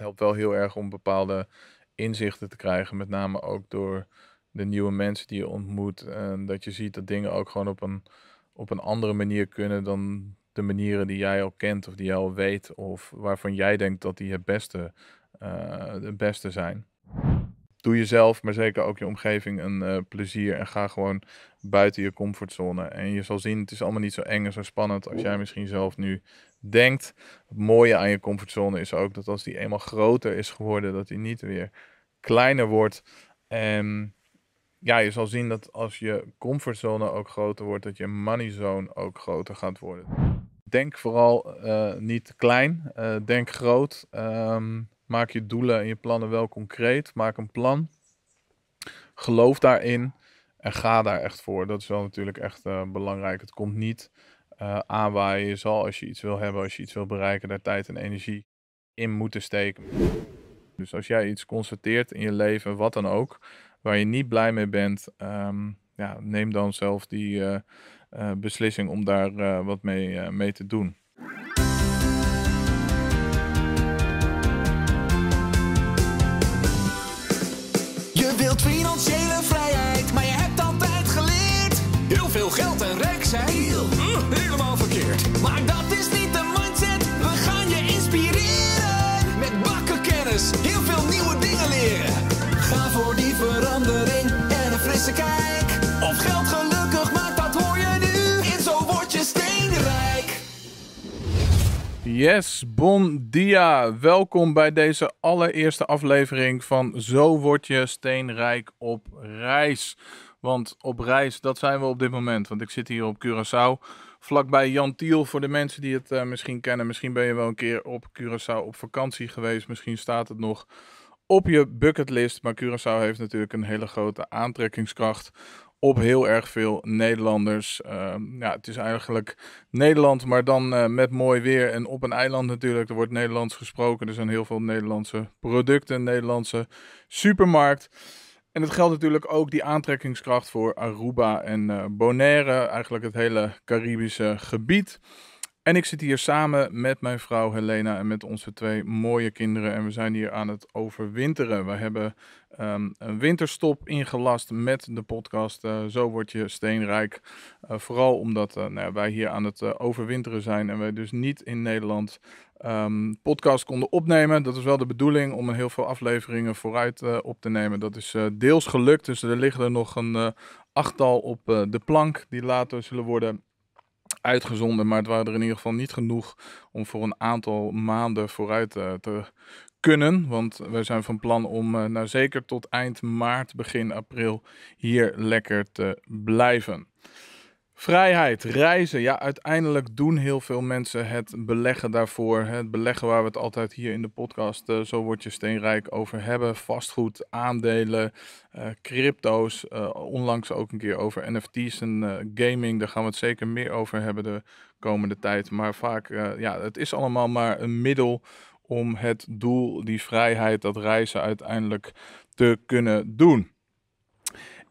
helpt wel heel erg om bepaalde inzichten te krijgen. Met name ook door de nieuwe mensen die je ontmoet. En dat je ziet dat dingen ook gewoon op een, op een andere manier kunnen dan de manieren die jij al kent of die jij al weet. Of waarvan jij denkt dat die het beste, uh, het beste zijn. Doe jezelf, maar zeker ook je omgeving een uh, plezier. En ga gewoon buiten je comfortzone. En je zal zien, het is allemaal niet zo eng en zo spannend als jij misschien zelf nu denkt. Het mooie aan je comfortzone is ook dat als die eenmaal groter is geworden, dat die niet weer kleiner wordt. En ja, je zal zien dat als je comfortzone ook groter wordt, dat je money zone ook groter gaat worden. Denk vooral uh, niet klein, uh, denk groot. Um, maak je doelen en je plannen wel concreet. Maak een plan. Geloof daarin en ga daar echt voor. Dat is wel natuurlijk echt uh, belangrijk. Het komt niet aanwaaien. Je zal als je iets wil hebben, als je iets wil bereiken, daar tijd en energie in moeten steken. Dus als jij iets constateert in je leven, wat dan ook, waar je niet blij mee bent, um, ja, neem dan zelf die uh, beslissing om daar wat mee, mee te doen. Veel geld en rijk zijn, helemaal verkeerd. Maar dat is niet de mindset, we gaan je inspireren. Met bakken kennis, heel veel nieuwe dingen leren. Ga voor die verandering en een frisse kijk. Of geld gelukkig maakt, dat hoor je nu. In Zo Word Je Steenrijk. Yes, bon dia. Welkom bij deze allereerste aflevering van Zo Word Je Steenrijk op reis. Want op reis, dat zijn we op dit moment. Want ik zit hier op Curaçao, vlakbij Jan Tiel. Voor de mensen die het uh, misschien kennen. Misschien ben je wel een keer op Curaçao op vakantie geweest. Misschien staat het nog op je bucketlist. Maar Curaçao heeft natuurlijk een hele grote aantrekkingskracht op heel erg veel Nederlanders. Uh, ja, het is eigenlijk Nederland, maar dan uh, met mooi weer en op een eiland natuurlijk. Er wordt Nederlands gesproken. Er zijn heel veel Nederlandse producten, Nederlandse supermarkt. En het geldt natuurlijk ook die aantrekkingskracht voor Aruba en uh, Bonaire, eigenlijk het hele Caribische gebied. En ik zit hier samen met mijn vrouw Helena en met onze twee mooie kinderen. En we zijn hier aan het overwinteren. We hebben um, een winterstop ingelast met de podcast. Uh, Zo word je steenrijk. Uh, vooral omdat nou wij hier aan het overwinteren zijn en wij dus niet in Nederland um, podcast konden opnemen. Dat is wel de bedoeling om heel veel afleveringen vooruit op te nemen. Dat is deels gelukt. Dus er liggen er nog een achttal op de plank die later zullen worden uitgezonden, maar het waren er in ieder geval niet genoeg om voor een aantal maanden vooruit uh, te kunnen. Want wij zijn van plan om uh, nou zeker tot eind maart, begin april hier lekker te blijven. Vrijheid, reizen. Ja, uiteindelijk doen heel veel mensen het beleggen daarvoor. Het beleggen waar we het altijd hier in de podcast uh, Zo Word Je Steenrijk over hebben. Vastgoed, aandelen, uh, crypto's. Uh, onlangs ook een keer over NFT's en gaming. Daar gaan we het zeker meer over hebben de komende tijd. Maar vaak, ja, het is allemaal maar een middel om het doel, die vrijheid, dat reizen uiteindelijk te kunnen doen.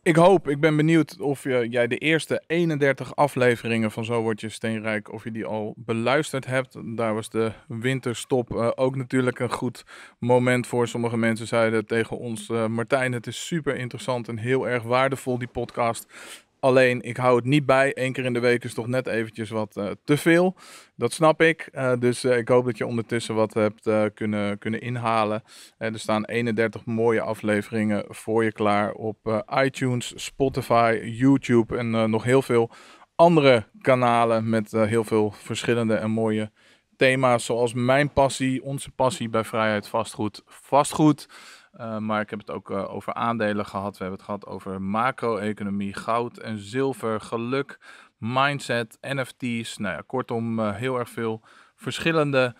Ik hoop, ik ben benieuwd of je, jij de eerste 31 afleveringen van Zo Word Je Steenrijk, of je die al beluisterd hebt. Daar was de winterstop uh, ook natuurlijk een goed moment voor. Sommige mensen zeiden tegen ons, uh, Martijn, het is super interessant en heel erg waardevol die podcast. Alleen, ik hou het niet bij. Eén keer in de week is toch net eventjes wat uh, te veel. Dat snap ik. Uh, dus uh, ik hoop dat je ondertussen wat hebt kunnen, kunnen inhalen. er staan 31 mooie afleveringen voor je klaar op iTunes, Spotify, YouTube en nog heel veel andere kanalen met heel veel verschillende en mooie thema's. Zoals mijn passie, onze passie bij Vrijheid Vastgoed. Vastgoed. Uh, maar ik heb het ook uh, over aandelen gehad. We hebben het gehad over macro-economie, goud en zilver, geluk, mindset, NFT's. Nou ja, kortom, uh, heel erg veel verschillende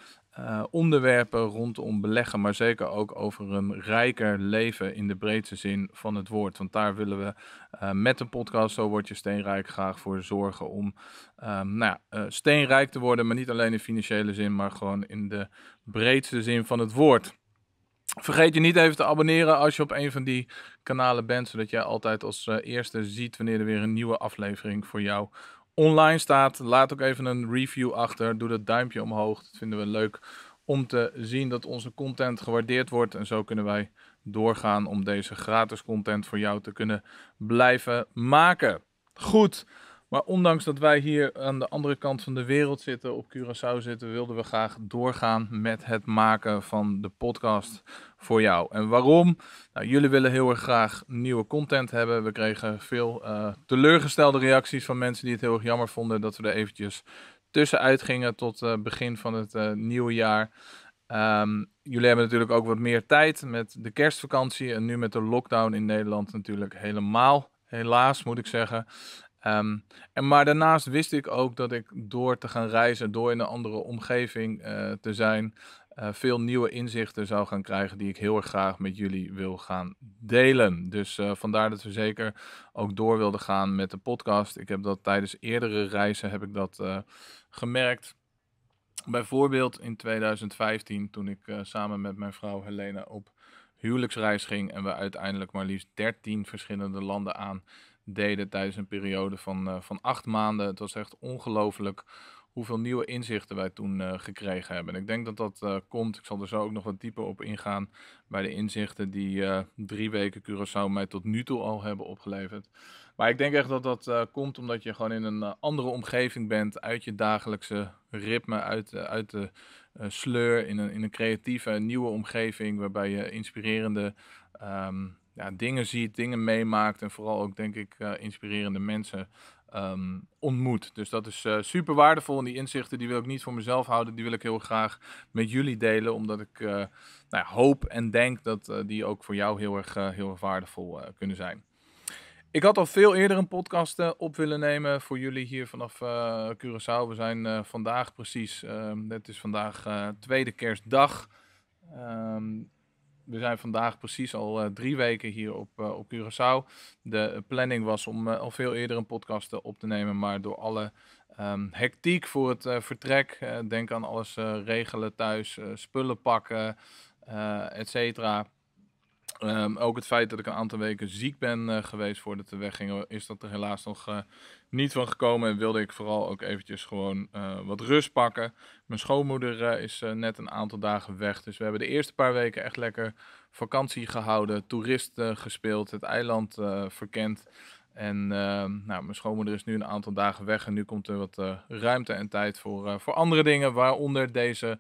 onderwerpen rondom beleggen, maar zeker ook over een rijker leven in de breedste zin van het woord. Want daar willen we met een podcast, zo word je steenrijk, graag voor zorgen om um, nou ja, steenrijk te worden, maar niet alleen in financiële zin, maar gewoon in de breedste zin van het woord. Vergeet je niet even te abonneren als je op een van die kanalen bent, zodat jij altijd als uh, eerste ziet wanneer er weer een nieuwe aflevering voor jou online staat. Laat ook even een review achter. Doe dat duimpje omhoog. Dat vinden we leuk om te zien dat onze content gewaardeerd wordt. En zo kunnen wij doorgaan om deze gratis content voor jou te kunnen blijven maken. Goed. Maar ondanks dat wij hier aan de andere kant van de wereld zitten, op Curaçao zitten, wilden we graag doorgaan met het maken van de podcast voor jou. En waarom? Nou, jullie willen heel erg graag nieuwe content hebben. We kregen veel uh, teleurgestelde reacties van mensen die het heel erg jammer vonden dat we er eventjes tussenuit gingen tot uh, begin van het uh, nieuwe jaar. Um, jullie hebben natuurlijk ook wat meer tijd met de kerstvakantie en nu met de lockdown in Nederland natuurlijk helemaal. Helaas moet ik zeggen. Um, en maar daarnaast wist ik ook dat ik door te gaan reizen, door in een andere omgeving uh, te zijn, uh, veel nieuwe inzichten zou gaan krijgen die ik heel erg graag met jullie wil gaan delen. Dus uh, vandaar dat we zeker ook door wilden gaan met de podcast. Ik heb dat tijdens eerdere reizen heb ik dat gemerkt. Bijvoorbeeld in 2015 toen ik samen met mijn vrouw Helena op huwelijksreis ging en we uiteindelijk maar liefst 13 verschillende landen aan deden tijdens een periode van, uh, van acht maanden. Het was echt ongelooflijk hoeveel nieuwe inzichten wij toen uh, gekregen hebben. En ik denk dat dat uh, komt, ik zal er zo ook nog wat dieper op ingaan, bij de inzichten die drie weken Curaçao mij tot nu toe al hebben opgeleverd. Maar ik denk echt dat dat komt omdat je gewoon in een andere omgeving bent, uit je dagelijkse ritme, uit, uit de sleur, in een, in een creatieve, nieuwe omgeving, waarbij je inspirerende... Um, dingen ziet, dingen meemaakt en vooral ook, denk ik, uh, inspirerende mensen um, ontmoet. Dus dat is uh, super waardevol en die inzichten die wil ik niet voor mezelf houden, die wil ik heel graag met jullie delen, omdat ik uh, nou hoop en denk dat die ook voor jou heel erg, heel erg waardevol kunnen zijn. Ik had al veel eerder een podcast op willen nemen voor jullie hier vanaf Curaçao. We zijn vandaag precies, ehm, het is vandaag tweede kerstdag. Um, we zijn vandaag precies al uh, drie weken hier op, uh, op Curaçao. De planning was om uh, al veel eerder een podcast op te nemen, maar door alle um, hectiek voor het vertrek, denk aan alles regelen thuis, spullen pakken, et cetera. Um, ook het feit dat ik een aantal weken ziek ben geweest voordat we weggingen, is dat er helaas nog niet van gekomen. En wilde ik vooral ook eventjes gewoon uh, wat rust pakken. Mijn schoonmoeder uh, is uh, net een aantal dagen weg. Dus we hebben de eerste paar weken echt lekker vakantie gehouden. Toeristen gespeeld. Het eiland verkend. En nou, mijn schoonmoeder is nu een aantal dagen weg. En nu komt er wat ruimte en tijd voor, voor andere dingen. Waaronder deze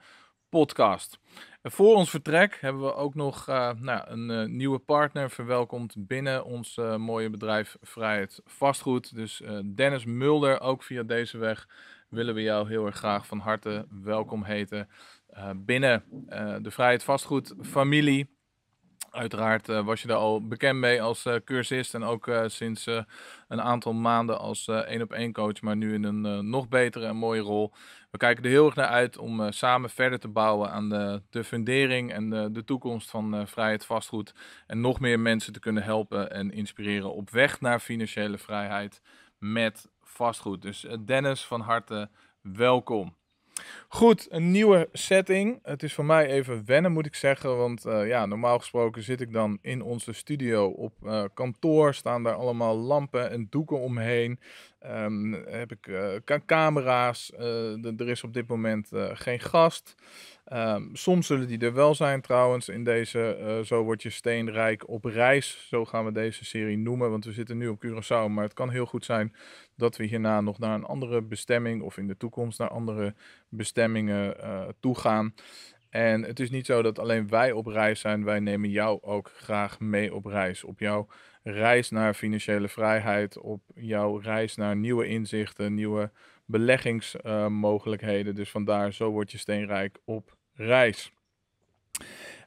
podcast. Voor ons vertrek hebben we ook nog uh, nou, een uh, nieuwe partner verwelkomd binnen ons uh, mooie bedrijf Vrijheid Vastgoed. Dus Dennis Mulder, ook via deze weg, willen we jou heel erg graag van harte welkom heten binnen de Vrijheid Vastgoed familie. Uiteraard uh, was je daar al bekend mee als uh, cursist en ook uh, sinds een aantal maanden als één op één coach, maar nu in een nog betere en mooie rol. We kijken er heel erg naar uit om samen verder te bouwen aan de, de fundering en de, de toekomst van vrijheid vastgoed. En nog meer mensen te kunnen helpen en inspireren op weg naar financiële vrijheid met vastgoed. Dus Dennis, van harte welkom. Goed, een nieuwe setting. Het is voor mij even wennen, moet ik zeggen. Want uh, ja, normaal gesproken zit ik dan in onze studio op uh, kantoor. Staan daar allemaal lampen en doeken omheen. Um, heb ik uh, camera's. er is op dit moment geen gast. Um, soms zullen die er wel zijn trouwens in deze Zo word je steenrijk op reis. Zo gaan we deze serie noemen, want we zitten nu op Curaçao. Maar het kan heel goed zijn dat we hierna nog naar een andere bestemming of in de toekomst naar andere bestemmingen toe gaan. En het is niet zo dat alleen wij op reis zijn, wij nemen jou ook graag mee op reis. Op jouw reis naar financiële vrijheid, op jouw reis naar nieuwe inzichten, nieuwe beleggingsmogelijkheden. Dus vandaar, zo word je steenrijk op reis.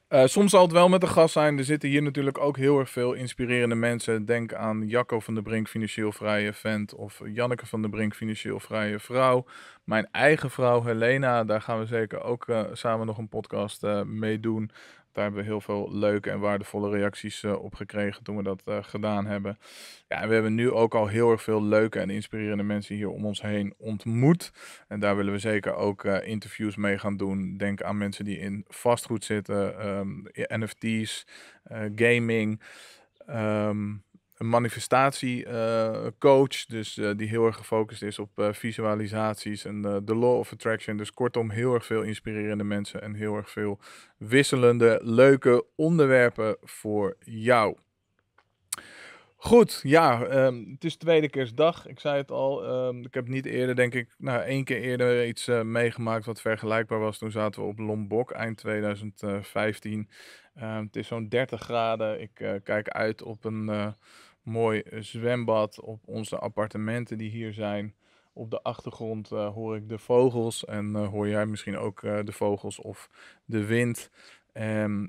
Uh, soms zal het wel met een gast zijn. Er zitten hier natuurlijk ook heel erg veel inspirerende mensen. Denk aan Jacco van der Brink, financieel vrije vent. Of Janneke van der Brink, financieel vrije vrouw. Mijn eigen vrouw Helena, daar gaan we zeker ook uh, samen nog een podcast uh, mee doen. Daar hebben we heel veel leuke en waardevolle reacties uh, op gekregen toen we dat uh, gedaan hebben. Ja, en we hebben nu ook al heel erg veel leuke en inspirerende mensen hier om ons heen ontmoet. En daar willen we zeker ook uh, interviews mee gaan doen. Denk aan mensen die in vastgoed zitten, ehm, NFT's, gaming. Um, een manifestatiecoach, dus die heel erg gefocust is op visualisaties en de law of attraction. Dus kortom, heel erg veel inspirerende mensen en heel erg veel wisselende, leuke onderwerpen voor jou. Goed, ja, ehm, het is tweede kerstdag. Ik zei het al, ehm, ik heb niet eerder, denk ik, nou één keer eerder iets meegemaakt wat vergelijkbaar was. Toen zaten we op Lombok eind 2015. Ehm, het is zo'n 30 graden. Ik kijk uit op een mooi zwembad, op onze appartementen die hier zijn. Op de achtergrond hoor ik de vogels en hoor jij misschien ook de vogels of de wind.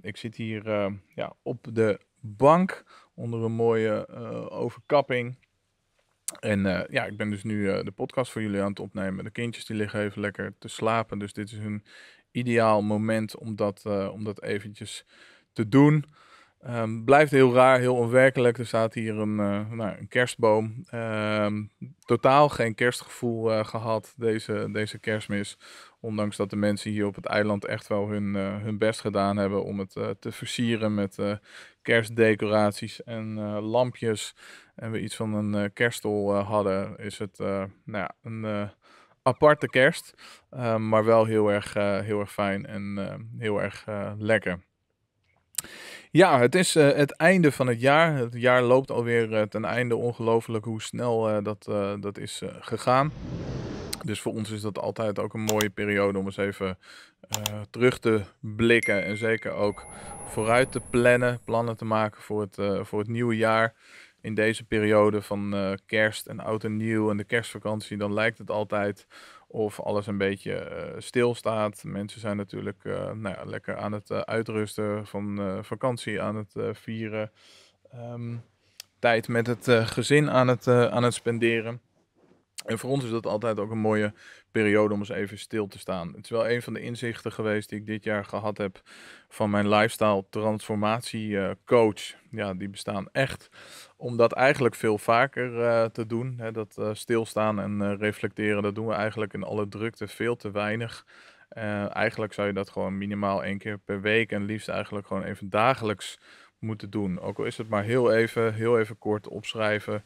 ik zit hier ja, op de bank onder een mooie uh, overkapping. En uh, ja, ik ben dus nu uh, de podcast voor jullie aan het opnemen. De kindjes die liggen even lekker te slapen. Dus dit is een ideaal moment om dat, om dat eventjes te doen. Um, blijft heel raar, heel onwerkelijk. Er staat hier een, uh, nou, een kerstboom. Um, totaal geen kerstgevoel uh, gehad deze, deze kerstmis. Ondanks dat de mensen hier op het eiland echt wel hun, uh, hun best gedaan hebben om het te versieren met kerstdecoraties en lampjes. En we iets van een kerststol hadden, is het nou ja, een aparte kerst. Um, maar wel heel erg, heel erg fijn en heel erg lekker. Ja, het is uh, het einde van het jaar. Het jaar loopt alweer uh, ten einde. Ongelooflijk hoe snel uh, dat, dat is gegaan. Dus voor ons is dat altijd ook een mooie periode om eens even terug te blikken. En zeker ook vooruit te plannen, plannen te maken voor het, voor het nieuwe jaar. In deze periode van kerst en oud en nieuw en de kerstvakantie, dan lijkt het altijd of alles een beetje uh, stilstaat. Mensen zijn natuurlijk uh, nou lekker aan het uh, uitrusten, van vakantie aan het vieren, um, tijd met het gezin aan het, aan het spenderen. En voor ons is dat altijd ook een mooie periode om eens even stil te staan. Het is wel een van de inzichten geweest die ik dit jaar gehad heb van mijn lifestyle transformatie coach. Ja, die bestaan echt om dat eigenlijk veel vaker uh, te doen. Hè, dat uh, stilstaan en reflecteren, dat doen we eigenlijk in alle drukte veel te weinig. eigenlijk zou je dat gewoon minimaal één keer per week en liefst eigenlijk gewoon even dagelijks moeten doen. Ook al is het maar heel even, heel even kort opschrijven.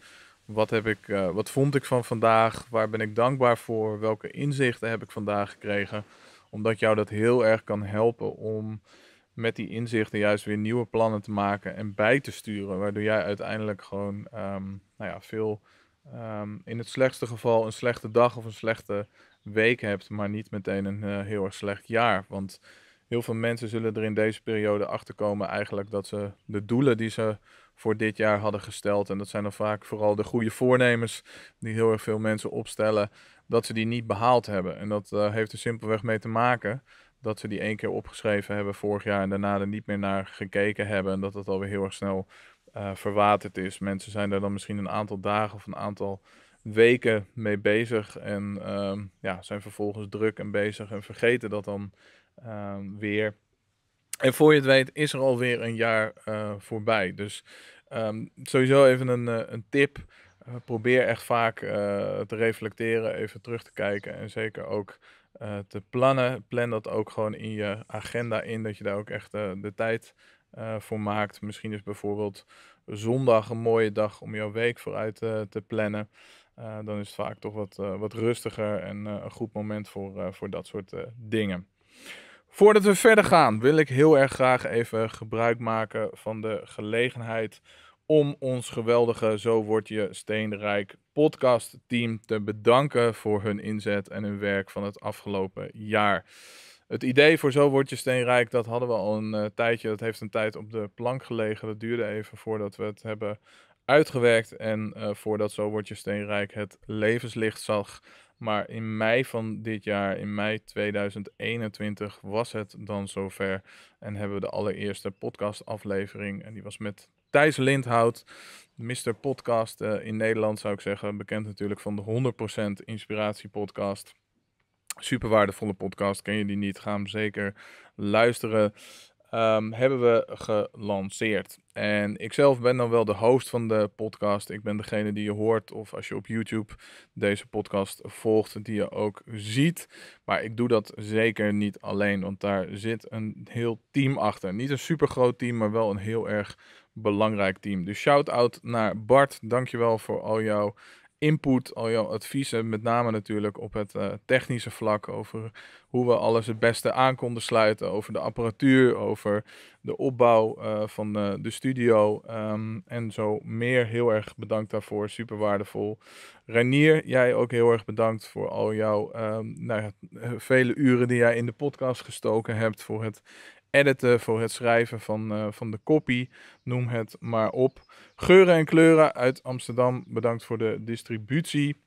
Wat, heb ik, wat vond ik van vandaag? Waar ben ik dankbaar voor? Welke inzichten heb ik vandaag gekregen? Omdat jou dat heel erg kan helpen om met die inzichten juist weer nieuwe plannen te maken en bij te sturen. Waardoor jij uiteindelijk gewoon um, nou ja, veel um, in het slechtste geval een slechte dag of een slechte week hebt, maar niet meteen een uh, heel erg slecht jaar. Want heel veel mensen zullen er in deze periode achter komen eigenlijk dat ze de doelen die ze voor dit jaar hadden gesteld, en dat zijn dan vaak vooral de goede voornemens die heel erg veel mensen opstellen, dat ze die niet behaald hebben. En dat uh, heeft er simpelweg mee te maken dat ze die één keer opgeschreven hebben vorig jaar en daarna er niet meer naar gekeken hebben. En dat het alweer heel erg snel uh, verwaterd is. Mensen zijn er dan misschien een aantal dagen of een aantal weken mee bezig. En uh, ja, zijn vervolgens druk en bezig en vergeten dat dan uh, weer. En voor je het weet is er alweer een jaar uh, voorbij. Dus um, sowieso even een, uh, een tip. probeer echt vaak te reflecteren, even terug te kijken. En zeker ook te plannen. Plan dat ook gewoon in je agenda in, dat je daar ook echt de tijd voor maakt. Misschien is bijvoorbeeld zondag een mooie dag om jouw week vooruit te plannen. dan is het vaak toch wat, wat rustiger en een goed moment voor, voor dat soort dingen. Voordat we verder gaan, wil ik heel erg graag even gebruik maken van de gelegenheid om ons geweldige Zo Word Je Steenrijk podcast team te bedanken voor hun inzet en hun werk van het afgelopen jaar. Het idee voor Zo Word Je Steenrijk, dat hadden we al een uh, tijdje. Dat heeft een tijd op de plank gelegen. Dat duurde even voordat we het hebben uitgewerkt en uh, voordat Zo Word Je Steenrijk het levenslicht zag. Maar in mei van dit jaar, in mei 2021, was het dan zover. En hebben we de allereerste podcastaflevering. En die was met Thijs Lindhout, Mr. Podcast uh, in Nederland zou ik zeggen. Bekend natuurlijk van de 100% Inspiratie Podcast. Super waardevolle podcast. Ken je die niet? Ga hem zeker luisteren. Ehm, hebben we gelanceerd. En ik zelf ben dan wel de host van de podcast. Ik ben degene die je hoort, of als je op YouTube deze podcast volgt, die je ook ziet. Maar ik doe dat zeker niet alleen, want daar zit een heel team achter. Niet een super groot team, maar wel een heel erg belangrijk team. Dus shout-out naar Bart. Dankjewel voor al jouw input, al jouw adviezen, met name natuurlijk op het uh, technische vlak, over hoe we alles het beste aan konden sluiten, over de apparatuur, over de opbouw uh, van de studio um, en zo meer. Heel erg bedankt daarvoor, super waardevol. Renier, jij ook heel erg bedankt voor al jouw um, nou vele uren die jij in de podcast gestoken hebt, voor het editen, voor het schrijven van, van de copy, noem het maar op. Geuren en kleuren uit Amsterdam, bedankt voor de distributie.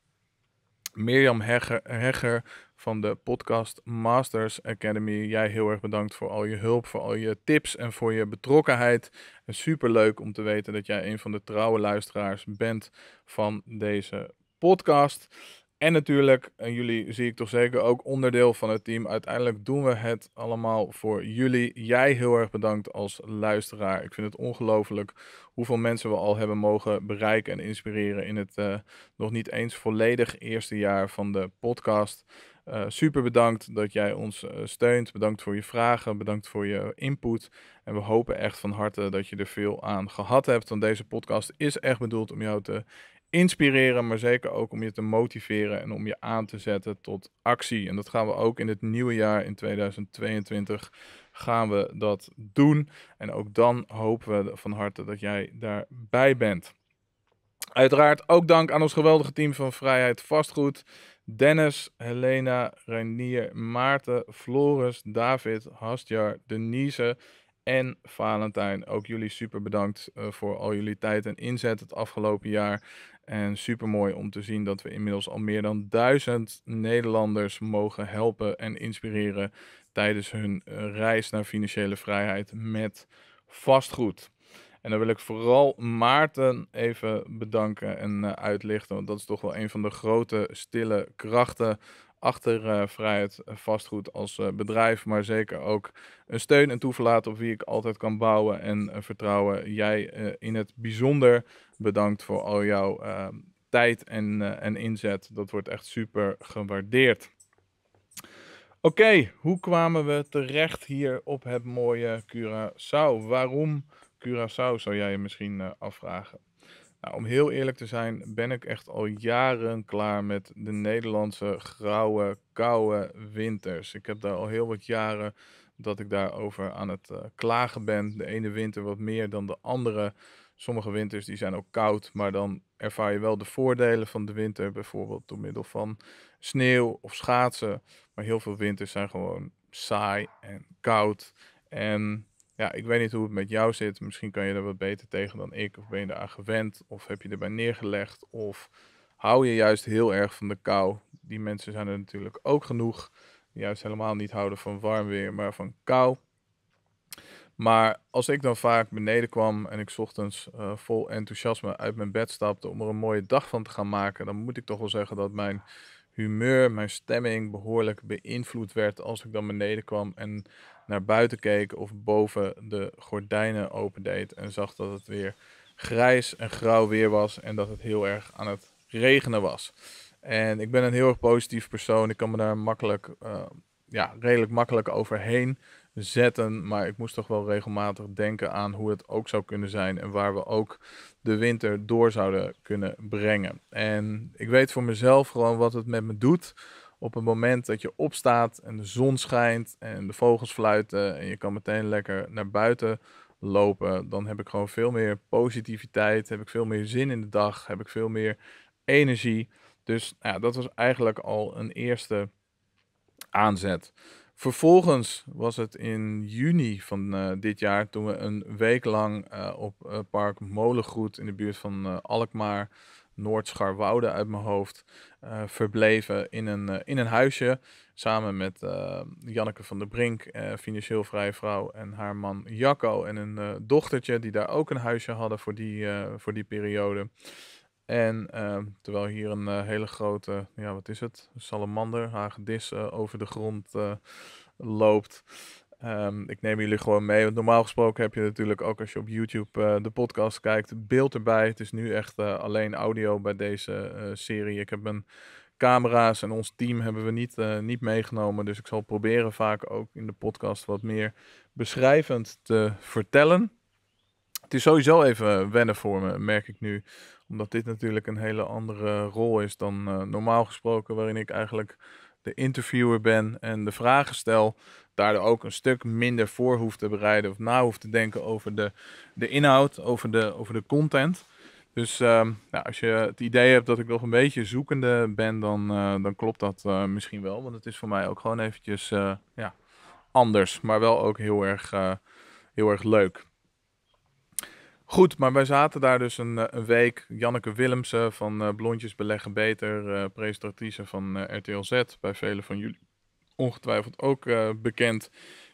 Mirjam Hegger, van de Podcast Masters Academy. Jij heel erg bedankt voor al je hulp, voor al je tips en voor je betrokkenheid. En super leuk om te weten dat jij een van de trouwe luisteraars bent van deze podcast. En natuurlijk, en jullie zie ik toch zeker ook onderdeel van het team. Uiteindelijk doen we het allemaal voor jullie. Jij heel erg bedankt als luisteraar. Ik vind het ongelooflijk hoeveel mensen we al hebben mogen bereiken en inspireren in het uh, nog niet eens volledig eerste jaar van de podcast. Uh, super bedankt dat jij ons uh, steunt. Bedankt voor je vragen. Bedankt voor je input. En we hopen echt van harte dat je er veel aan gehad hebt. Want deze podcast is echt bedoeld om jou te inspireren, maar zeker ook om je te motiveren en om je aan te zetten tot actie. En dat gaan we ook in het nieuwe jaar in 2022 gaan we dat doen. En ook dan hopen we van harte dat jij daarbij bent. Uiteraard ook dank aan ons geweldige team van Vrijheid Vastgoed. Dennis, Helena, Reinier, Maarten, Floris, David, Hastjar, Denise en Valentijn. Ook jullie super bedankt uh, voor al jullie tijd en inzet het afgelopen jaar. En super mooi om te zien dat we inmiddels al meer dan duizend Nederlanders mogen helpen en inspireren tijdens hun uh, reis naar financiële vrijheid met vastgoed. En dan wil ik vooral Maarten even bedanken en uh, uitlichten, want dat is toch wel een van de grote stille krachten achter uh, Vrijheid Vastgoed als uh, bedrijf, maar zeker ook een steun en toeverlaten op wie ik altijd kan bouwen en vertrouwen. Jij in het bijzonder bedankt voor al jouw ehm, tijd en, en inzet. Dat wordt echt super gewaardeerd. Oké, hoe kwamen we terecht hier op het mooie Curaçao? Waarom Curaçao zou jij je misschien afvragen? Nou, om heel eerlijk te zijn, ben ik echt al jaren klaar met de Nederlandse grauwe, koude winters. Ik heb daar al heel wat jaren dat ik daarover aan het uh, klagen ben. De ene winter wat meer dan de andere. Sommige winters die zijn ook koud, maar dan ervaar je wel de voordelen van de winter, bijvoorbeeld door middel van sneeuw of schaatsen. Maar heel veel winters zijn gewoon saai en koud. En ja, ik weet niet hoe het met jou zit. Misschien kan je er wat beter tegen dan ik. Of ben je eraan gewend? Of heb je erbij neergelegd? Of hou je juist heel erg van de kou? Die mensen zijn er natuurlijk ook genoeg. Die juist helemaal niet houden van warm weer, maar van kou. Maar als ik dan vaak beneden kwam en ik ochtends uh, vol enthousiasme uit mijn bed stapte om er een mooie dag van te gaan maken, dan moet ik toch wel zeggen dat mijn humeur, mijn stemming behoorlijk beïnvloed werd als ik dan beneden kwam en naar buiten keek of boven de gordijnen opendeed en zag dat het weer grijs en grauw weer was en dat het heel erg aan het regenen was. En ik ben een heel erg positief persoon. Ik kan me daar makkelijk, uh, ja, redelijk makkelijk overheen zetten. Maar ik moest toch wel regelmatig denken aan hoe het ook zou kunnen zijn en waar we ook de winter door zouden kunnen brengen. En ik weet voor mezelf gewoon wat het met me doet op het moment dat je opstaat en de zon schijnt en de vogels fluiten en je kan meteen lekker naar buiten lopen, dan heb ik gewoon veel meer positiviteit, heb ik veel meer zin in de dag, heb ik veel meer energie. Dus ja, dat was eigenlijk al een eerste aanzet. Vervolgens was het in juni van uh, dit jaar toen we een week lang uh, op uh, Park Molengroet in de buurt van Alkmaar Noord-Scharwoude uit mijn hoofd uh, verbleven in een, uh, in een huisje. Samen met uh, Janneke van der Brink, financieel vrije vrouw, en haar man Jacco. En een dochtertje die daar ook een huisje hadden voor die, voor die periode. En terwijl hier een hele grote, ja wat is het, salamander, hagedis over de grond loopt. Ehm, ik neem jullie gewoon mee. Want normaal gesproken heb je natuurlijk ook als je op YouTube eh, de podcast kijkt, beeld erbij. Het is nu echt eh, alleen audio bij deze eh, serie. Ik heb mijn camera's en ons team hebben we niet, niet meegenomen. Dus ik zal proberen vaak ook in de podcast wat meer beschrijvend te vertellen. Het is sowieso even wennen voor me, merk ik nu. Omdat dit natuurlijk een hele andere rol is dan normaal gesproken, waarin ik eigenlijk de interviewer ben en de vragen stel daardoor ook een stuk minder voor hoeft te bereiden of na hoeft te denken over de, de inhoud, over de, over de content. Dus nou, als je het idee hebt dat ik nog een beetje zoekende ben, dan, uh, dan klopt dat uh, misschien wel. Want het is voor mij ook gewoon eventjes uh, ja, anders, maar wel ook heel erg, heel erg leuk. Goed, maar wij zaten daar dus een, een week. Janneke Willemsen van Blondjes Beleggen Beter, presentatrice van RTL Z, bij velen van jullie ongetwijfeld ook uh, bekend.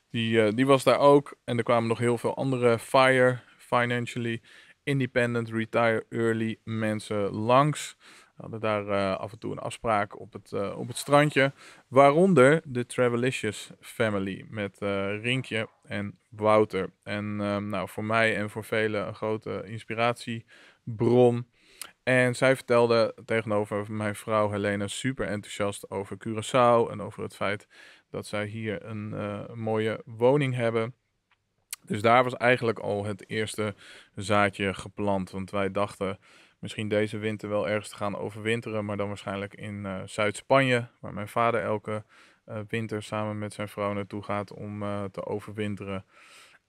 Die, uh, die was daar ook. En er kwamen nog heel veel andere FIRE, Financially Independent Retire Early mensen langs. We hadden daar uh, af en toe een afspraak op het, op het strandje. Waaronder de Travelicious Family met Rinkje en Wouter. En nou, voor mij en voor velen een grote inspiratiebron. En zij vertelde tegenover mijn vrouw Helena super enthousiast over Curaçao en over het feit dat zij hier een uh, mooie woning hebben. Dus daar was eigenlijk al het eerste zaadje geplant. Want wij dachten misschien deze winter wel ergens te gaan overwinteren, maar dan waarschijnlijk in uh, Zuid-Spanje, waar mijn vader elke uh, winter samen met zijn vrouw naartoe gaat om te overwinteren.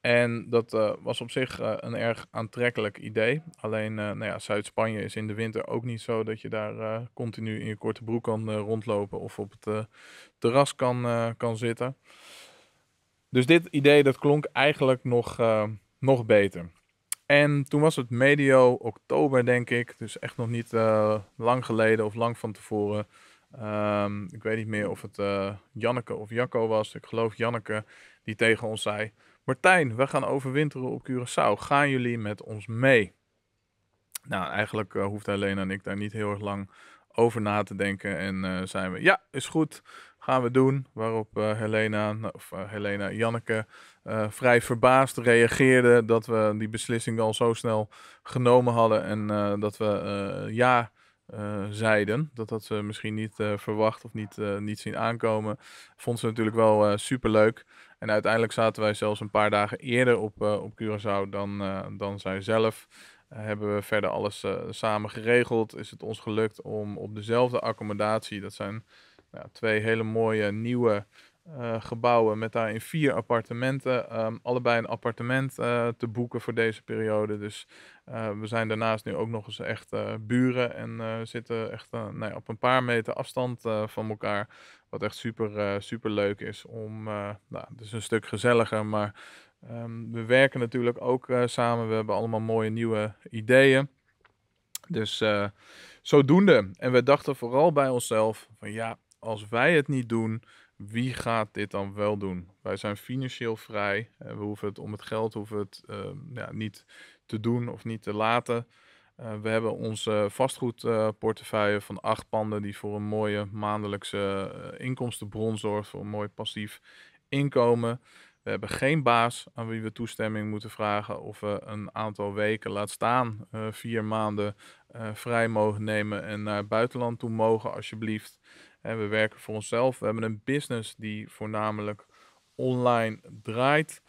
En dat uh, was op zich uh, een erg aantrekkelijk idee. Alleen, uh, nou ja, Zuid-Spanje is in de winter ook niet zo dat je daar continu in je korte broek kan rondlopen of op het terras kan, kan zitten. Dus dit idee dat klonk eigenlijk nog, nog beter. En toen was het medio oktober, denk ik. Dus echt nog niet lang geleden of lang van tevoren. Um, ik weet niet meer of het Janneke of Jacco was. Ik geloof Janneke die tegen ons zei Martijn, we gaan overwinteren op Curaçao. Gaan jullie met ons mee? Nou, eigenlijk uh, hoeft Helena en ik daar niet heel erg lang over na te denken. En uh, zijn we, ja, is goed, gaan we doen. Waarop uh, Helena, of Helena, Janneke vrij verbaasd reageerde dat we die beslissing al zo snel genomen hadden. En dat we ja zeiden. Dat had ze misschien niet verwacht of niet, niet zien aankomen. Vond ze natuurlijk wel super leuk. En uiteindelijk zaten wij zelfs een paar dagen eerder op, uh, op Curaçao dan, uh, dan zij zelf. Uh, hebben we verder alles samen geregeld. Is het ons gelukt om op dezelfde accommodatie, dat zijn twee hele mooie nieuwe gebouwen met daarin vier appartementen, um, allebei een appartement te boeken voor deze periode. Dus we zijn daarnaast nu ook nog eens echt buren en zitten echt nou op een paar meter afstand van elkaar. Wat echt super, super leuk is om, nou, het is een stuk gezelliger, maar um, we werken natuurlijk ook samen. We hebben allemaal mooie nieuwe ideeën. Dus zodoende. En we dachten vooral bij onszelf van ja, als wij het niet doen, wie gaat dit dan wel doen? Wij zijn financieel vrij. we hoeven het om het geld hoeven het, ehm, ja, niet te doen of niet te laten. Uh, we hebben onze vastgoedportefeuille van acht panden die voor een mooie maandelijkse uh, inkomstenbron zorgt, voor een mooi passief inkomen. We hebben geen baas aan wie we toestemming moeten vragen of we een aantal weken, laat staan vier maanden, vrij mogen nemen en naar buitenland toe mogen alsjeblieft. We werken voor onszelf. We hebben een business die voornamelijk online draait.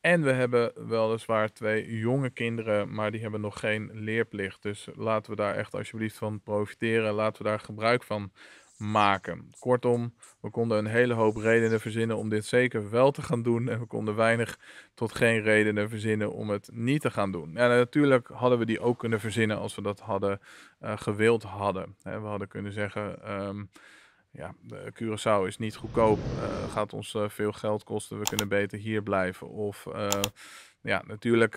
En we hebben weliswaar twee jonge kinderen, maar die hebben nog geen leerplicht. Dus laten we daar echt alsjeblieft van profiteren. Laten we daar gebruik van maken. Kortom, we konden een hele hoop redenen verzinnen om dit zeker wel te gaan doen. En we konden weinig tot geen redenen verzinnen om het niet te gaan doen. En natuurlijk hadden we die ook kunnen verzinnen als we dat hadden uh, gewild hadden. we hadden kunnen zeggen. Um, ja, Curaçao is niet goedkoop, uh, gaat ons uh, veel geld kosten, we kunnen beter hier blijven. Of uh, ja, natuurlijk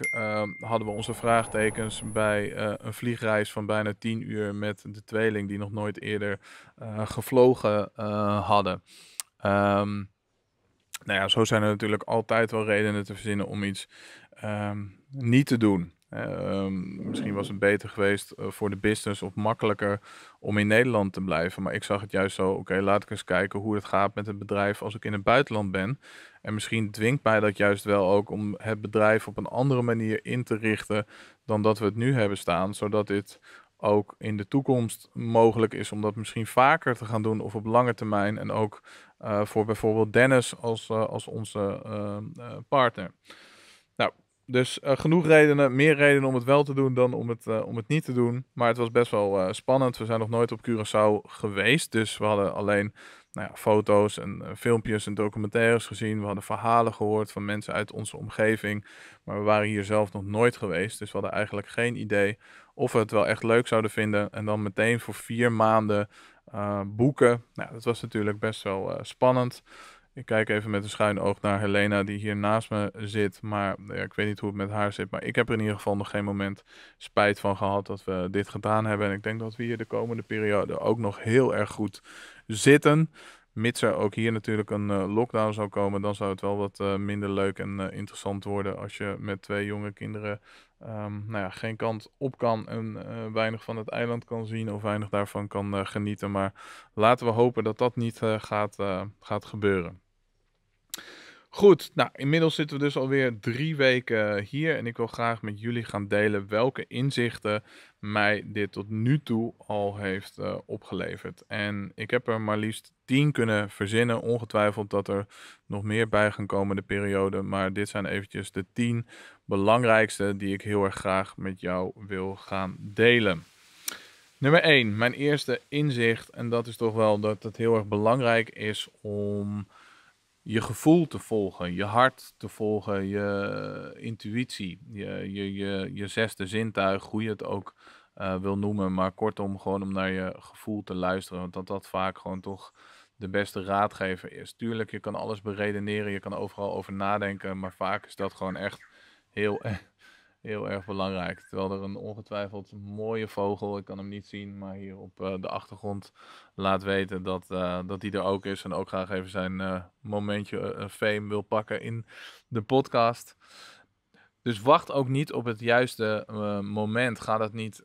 hadden we onze vraagtekens bij een vliegreis van bijna 10 uur met de tweeling die nog nooit eerder gevlogen hadden. Um, nou ja, zo zijn er natuurlijk altijd wel redenen te verzinnen om iets um, niet te doen. Ehm, misschien was het beter geweest eh, voor de business of makkelijker om in Nederland te blijven. Maar ik zag het juist zo, oké, laat ik eens kijken hoe het gaat met het bedrijf als ik in het buitenland ben. En misschien dwingt mij dat juist wel ook om het bedrijf op een andere manier in te richten dan dat we het nu hebben staan. Zodat dit ook in de toekomst mogelijk is om dat misschien vaker te gaan doen of op lange termijn. En ook uh, voor bijvoorbeeld Dennis als, uh, als onze uh, partner. Dus genoeg redenen, meer redenen om het wel te doen dan om het, om het niet te doen. Maar het was best wel spannend. We zijn nog nooit op Curaçao geweest. Dus we hadden alleen nou ja, foto's en filmpjes en documentaires gezien. We hadden verhalen gehoord van mensen uit onze omgeving. Maar we waren hier zelf nog nooit geweest. Dus we hadden eigenlijk geen idee of we het wel echt leuk zouden vinden. En dan meteen voor vier maanden boeken. Nou, dat was natuurlijk best wel spannend. Ik kijk even met een schuin oog naar Helena, die hier naast me zit. Maar ja, ik weet niet hoe het met haar zit. Maar ik heb er in ieder geval nog geen moment spijt van gehad dat we dit gedaan hebben. En ik denk dat we hier de komende periode ook nog heel erg goed zitten. Mits er ook hier natuurlijk een uh, lockdown zou komen, dan zou het wel wat uh, minder leuk en uh, interessant worden als je met twee jonge kinderen um, nou ja, geen kant op kan en weinig van het eiland kan zien of weinig daarvan kan genieten. Maar laten we hopen dat dat niet gaat, gaat gebeuren. Goed, nou inmiddels zitten we dus alweer drie weken hier en ik wil graag met jullie gaan delen welke inzichten mij dit tot nu toe al heeft uh, opgeleverd. En ik heb er maar liefst tien kunnen verzinnen, ongetwijfeld dat er nog meer bij gaan komen de periode, maar dit zijn eventjes de tien belangrijkste die ik heel erg graag met jou wil gaan delen. Nummer 1, mijn eerste inzicht, en dat is toch wel dat het heel erg belangrijk is om je gevoel te volgen, je hart te volgen, je intuïtie, je, je, je, je zesde zintuig, hoe je het ook uh, wil noemen. Maar kortom, gewoon om naar je gevoel te luisteren. Want dat dat vaak gewoon toch de beste raadgever is. Tuurlijk, je kan alles beredeneren, je kan overal over nadenken. Maar vaak is dat gewoon echt heel, heel erg belangrijk. Terwijl er een ongetwijfeld mooie vogel, ik kan hem niet zien, maar hier op uh, de achtergrond laat weten dat, uh, dat hij er ook is. En ook graag even zijn uh, momentje fame wil pakken in de podcast. Dus wacht ook niet op het juiste moment. Ga dat niet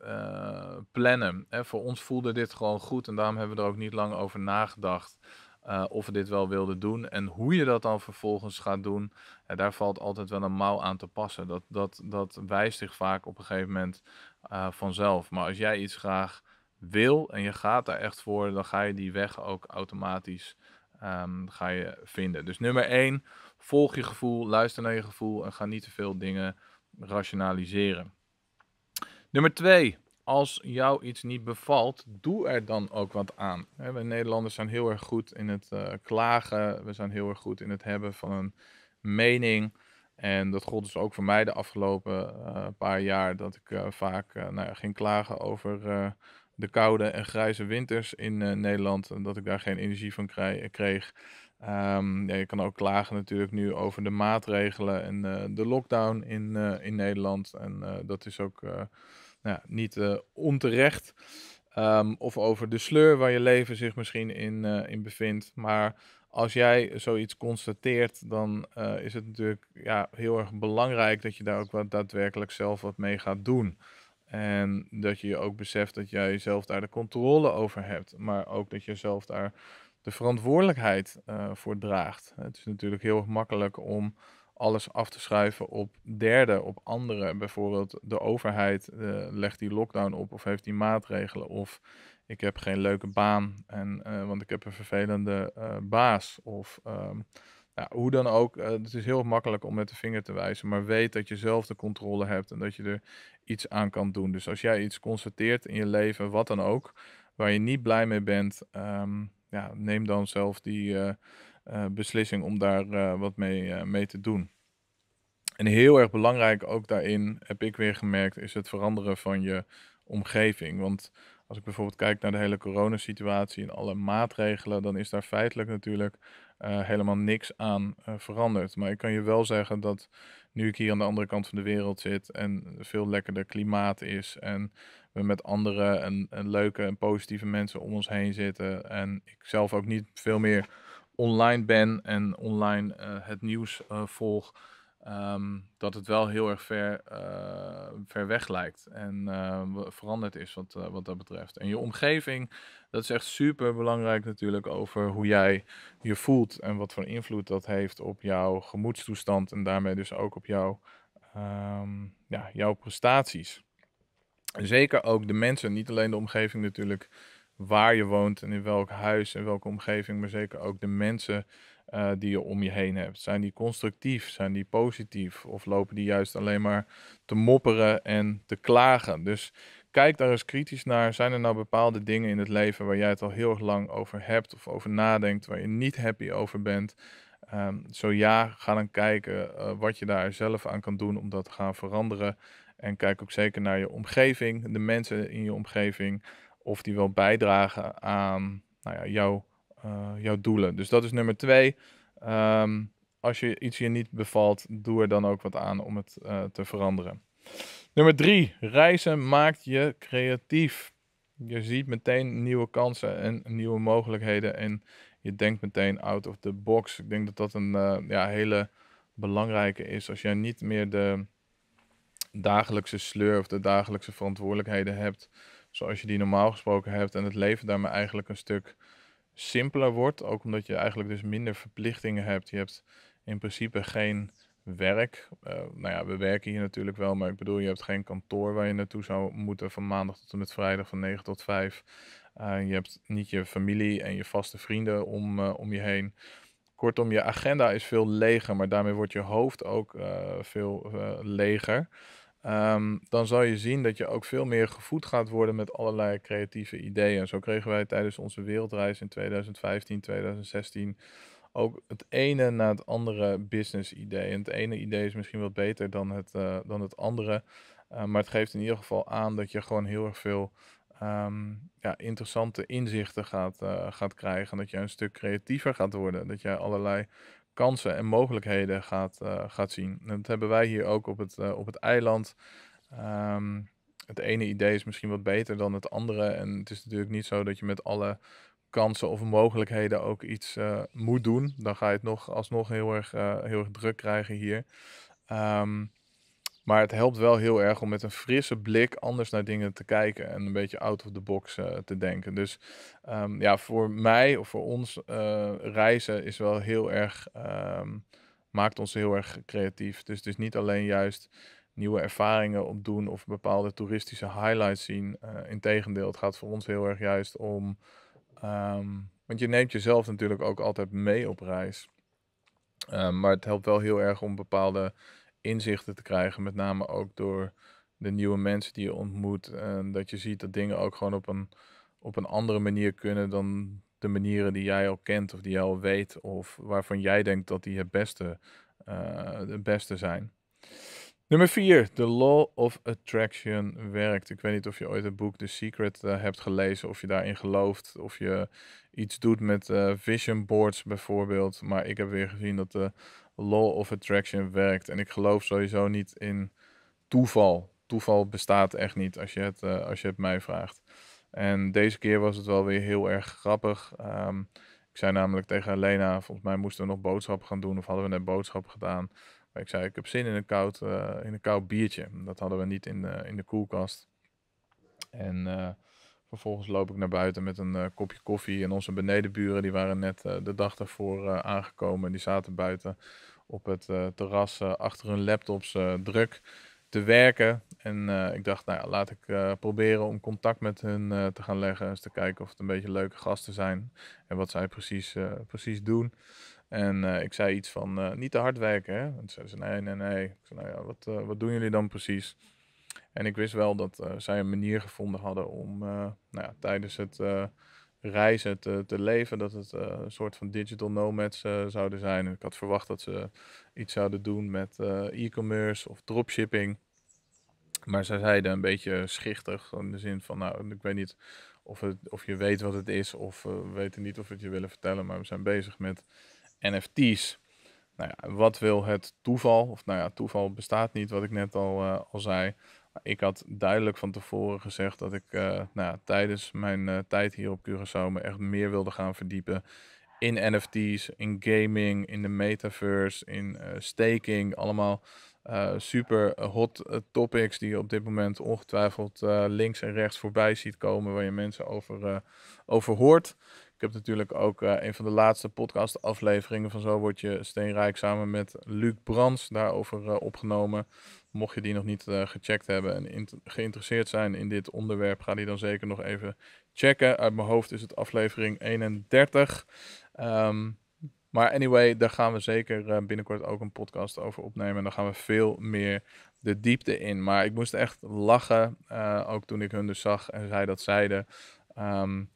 plannen. Hè, voor ons voelde dit gewoon goed en daarom hebben we er ook niet lang over nagedacht. Uh, of we dit wel wilden doen. En hoe je dat dan vervolgens gaat doen, uh, daar valt altijd wel een mouw aan te passen. Dat, dat, dat wijst zich vaak op een gegeven moment uh, vanzelf. Maar als jij iets graag wil en je gaat daar echt voor, dan ga je die weg ook automatisch um, ga je vinden. Dus nummer 1, volg je gevoel, luister naar je gevoel en ga niet te veel dingen rationaliseren. Nummer 2, als jou iets niet bevalt, doe er dan ook wat aan. Wij Nederlanders zijn heel erg goed in het uh, klagen. We zijn heel erg goed in het hebben van een mening. En dat gold dus ook voor mij de afgelopen uh, paar jaar. Dat ik uh, vaak nou ja, ging klagen over de koude en grijze winters in Nederland. En dat ik daar geen energie van kreeg. Ja, je kan ook klagen natuurlijk nu over de maatregelen en de lockdown in, in Nederland. En dat is ook nou, niet uh, onterecht. Um, of over de sleur waar je leven zich misschien in, uh, in bevindt. Maar als jij zoiets constateert, dan uh, is het natuurlijk ja, heel erg belangrijk dat je daar ook wat daadwerkelijk zelf wat mee gaat doen. En dat je ook beseft dat jij zelf daar de controle over hebt. Maar ook dat je zelf daar de verantwoordelijkheid voor draagt. Het is natuurlijk heel erg makkelijk om alles af te schuiven op derden, op anderen. Bijvoorbeeld de overheid uh, legt die lockdown op of heeft die maatregelen. Of ik heb geen leuke baan, en, uh, want ik heb een vervelende uh, baas. Of ja, hoe dan ook. het is heel makkelijk om met de vinger te wijzen. Maar weet dat je zelf de controle hebt en dat je er iets aan kan doen. Dus als jij iets constateert in je leven, wat dan ook, waar je niet blij mee bent, um, ja, neem dan zelf die beslissing om daar uh, wat mee, uh, mee te doen. En heel erg belangrijk ook daarin, heb ik weer gemerkt, is het veranderen van je omgeving. Want als ik bijvoorbeeld kijk naar de hele coronasituatie en alle maatregelen, dan is daar feitelijk natuurlijk helemaal niks aan veranderd. Maar ik kan je wel zeggen dat nu ik hier aan de andere kant van de wereld zit en veel lekkerder klimaat is en we met andere en leuke en positieve mensen om ons heen zitten en ik zelf ook niet veel meer online ben en online uh, het nieuws uh, volg, ehm, dat het wel heel erg ver, eh, ver weg lijkt en eh, veranderd is wat, eh, wat dat betreft. En je omgeving, dat is echt super belangrijk natuurlijk over hoe jij je voelt en wat voor invloed dat heeft op jouw gemoedstoestand en daarmee dus ook op jouw, ehm, ja, jouw prestaties. Zeker ook de mensen, niet alleen de omgeving natuurlijk waar je woont en in welk huis en welke omgeving, maar zeker ook de mensen eh, die je om je heen hebt. Zijn die constructief? Zijn die positief? Of lopen die juist alleen maar te mopperen en te klagen? Dus kijk daar eens kritisch naar. Zijn er nou bepaalde dingen in het leven waar jij het al heel lang over hebt of over nadenkt, waar je niet happy over bent? Ehm, zo ja, ga dan kijken eh, wat je daar zelf aan kan doen om dat te gaan veranderen. En kijk ook zeker naar je omgeving, de mensen in je omgeving, of die wel bijdragen aan nou ja, jouw, eh, jouw doelen. Dus dat is nummer twee. Ehm, als je iets je niet bevalt, doe er dan ook wat aan om het eh, te veranderen. Nummer drie, reizen maakt je creatief. Je ziet meteen nieuwe kansen en nieuwe mogelijkheden en je denkt meteen out of the box. Ik denk dat dat een eh, ja, hele belangrijke is. Als jij niet meer de dagelijkse sleur of de dagelijkse verantwoordelijkheden hebt, zoals je die normaal gesproken hebt, en het leven daarmee eigenlijk een stuk simpeler wordt, ook omdat je eigenlijk dus minder verplichtingen hebt. Je hebt in principe geen werk. Eh, nou ja, we werken hier natuurlijk wel, maar ik bedoel, je hebt geen kantoor waar je naartoe zou moeten van maandag tot en met vrijdag van 9 tot 5. Eh, je hebt niet je familie en je vaste vrienden om, eh, om je heen. Kortom, je agenda is veel leger, maar daarmee wordt je hoofd ook veel leger. Ehm, dan zal je zien dat je ook veel meer gevoed gaat worden met allerlei creatieve ideeën. Zo kregen wij tijdens onze wereldreis in 2015, 2016 ook het ene na het andere business idee. En het ene idee is misschien wat beter dan het, eh, dan het andere. Uh, maar het geeft in ieder geval aan dat je gewoon heel erg veel ehm, ja, interessante inzichten gaat, uh, gaat krijgen. Dat je een stuk creatiever gaat worden. Dat jij allerlei kansen en mogelijkheden gaat, uh, gaat zien. En dat hebben wij hier ook op het, uh, op het eiland. Um, het ene idee is misschien wat beter dan het andere. En het is natuurlijk niet zo dat je met alle kansen of mogelijkheden ook iets uh, moet doen. Dan ga je het nog alsnog heel erg, heel erg druk krijgen hier. Um, maar het helpt wel heel erg om met een frisse blik anders naar dingen te kijken en een beetje out of the box uh, te denken. Dus um, ja, voor mij of voor ons uh, reizen is wel heel erg, um, maakt ons heel erg creatief. Dus het is niet alleen juist nieuwe ervaringen opdoen of bepaalde toeristische highlights zien. Uh, Integendeel, het gaat voor ons heel erg juist om, um, want je neemt jezelf natuurlijk ook altijd mee op reis. maar het helpt wel heel erg om bepaalde inzichten te krijgen. Met name ook door de nieuwe mensen die je ontmoet. En dat je ziet dat dingen ook gewoon op een, op een andere manier kunnen dan de manieren die jij al kent of die jij al weet. Of waarvan jij denkt dat die het beste, uh, het beste zijn. Nummer 4. The Law of Attraction werkt. Ik weet niet of je ooit het boek The Secret uh, hebt gelezen, of je daarin gelooft, of je iets doet met uh, vision boards bijvoorbeeld. Maar ik heb weer gezien dat de Law of Attraction werkt. En ik geloof sowieso niet in toeval. Toeval bestaat echt niet als je het, uh, als je het mij vraagt. En deze keer was het wel weer heel erg grappig. Um, ik zei namelijk tegen Lena, volgens mij moesten we nog boodschappen gaan doen, of hadden we net boodschappen gedaan. Maar ik zei, ik heb zin in een koud, uh, in een koud biertje. Dat hadden we niet in de, in de koelkast. En uh, vervolgens loop ik naar buiten met een uh, kopje koffie. En onze benedenburen, die waren net de dag daarvoor aangekomen. En die zaten buiten op het terras achter hun laptops druk te werken. En ik dacht, nou ja, laat ik proberen om contact met hun te gaan leggen. Eens te kijken of het een beetje leuke gasten zijn. En wat zij precies, precies doen. En ik zei iets van, niet te hard werken, hè? En toen zei ze, nee, nee, nee. Ik zei, nou ja, wat, wat doen jullie dan precies? En ik wist wel dat zij een manier gevonden hadden om nou ja, tijdens het reizen te, te, leven, dat het een soort van digital nomads zouden zijn. Ik had verwacht dat ze iets zouden doen met e-commerce of dropshipping. Maar zij zeiden een beetje schichtig, in de zin van, nou, ik weet niet of, het, of je weet wat het is, of we weten niet of we het je willen vertellen, maar we zijn bezig met NFT's. Nou ja, wat wil het toeval? Of nou ja, toeval bestaat niet, wat ik net al, al zei. Ik had duidelijk van tevoren gezegd dat ik uh, nou tijdens mijn uh, tijd hier op Curaçao me echt meer wilde gaan verdiepen in NFT's, in gaming, in de metaverse, in uh, staking. Allemaal super hot topics die je op dit moment ongetwijfeld links en rechts voorbij ziet komen, waar je mensen over, over hoort. Ik heb natuurlijk ook een van de laatste podcast afleveringen van Zo Word Je Steenrijk samen met Luc Brands daarover opgenomen. Mocht je die nog niet gecheckt hebben en geïnteresseerd zijn in dit onderwerp, ga die dan zeker nog even checken. Uit mijn hoofd is het aflevering 31. Ehm, maar anyway, daar gaan we zeker uh, binnenkort ook een podcast over opnemen. En dan gaan we veel meer de diepte in. Maar ik moest echt lachen, uh, ook toen ik hun dus zag en zij dat zeiden. Um,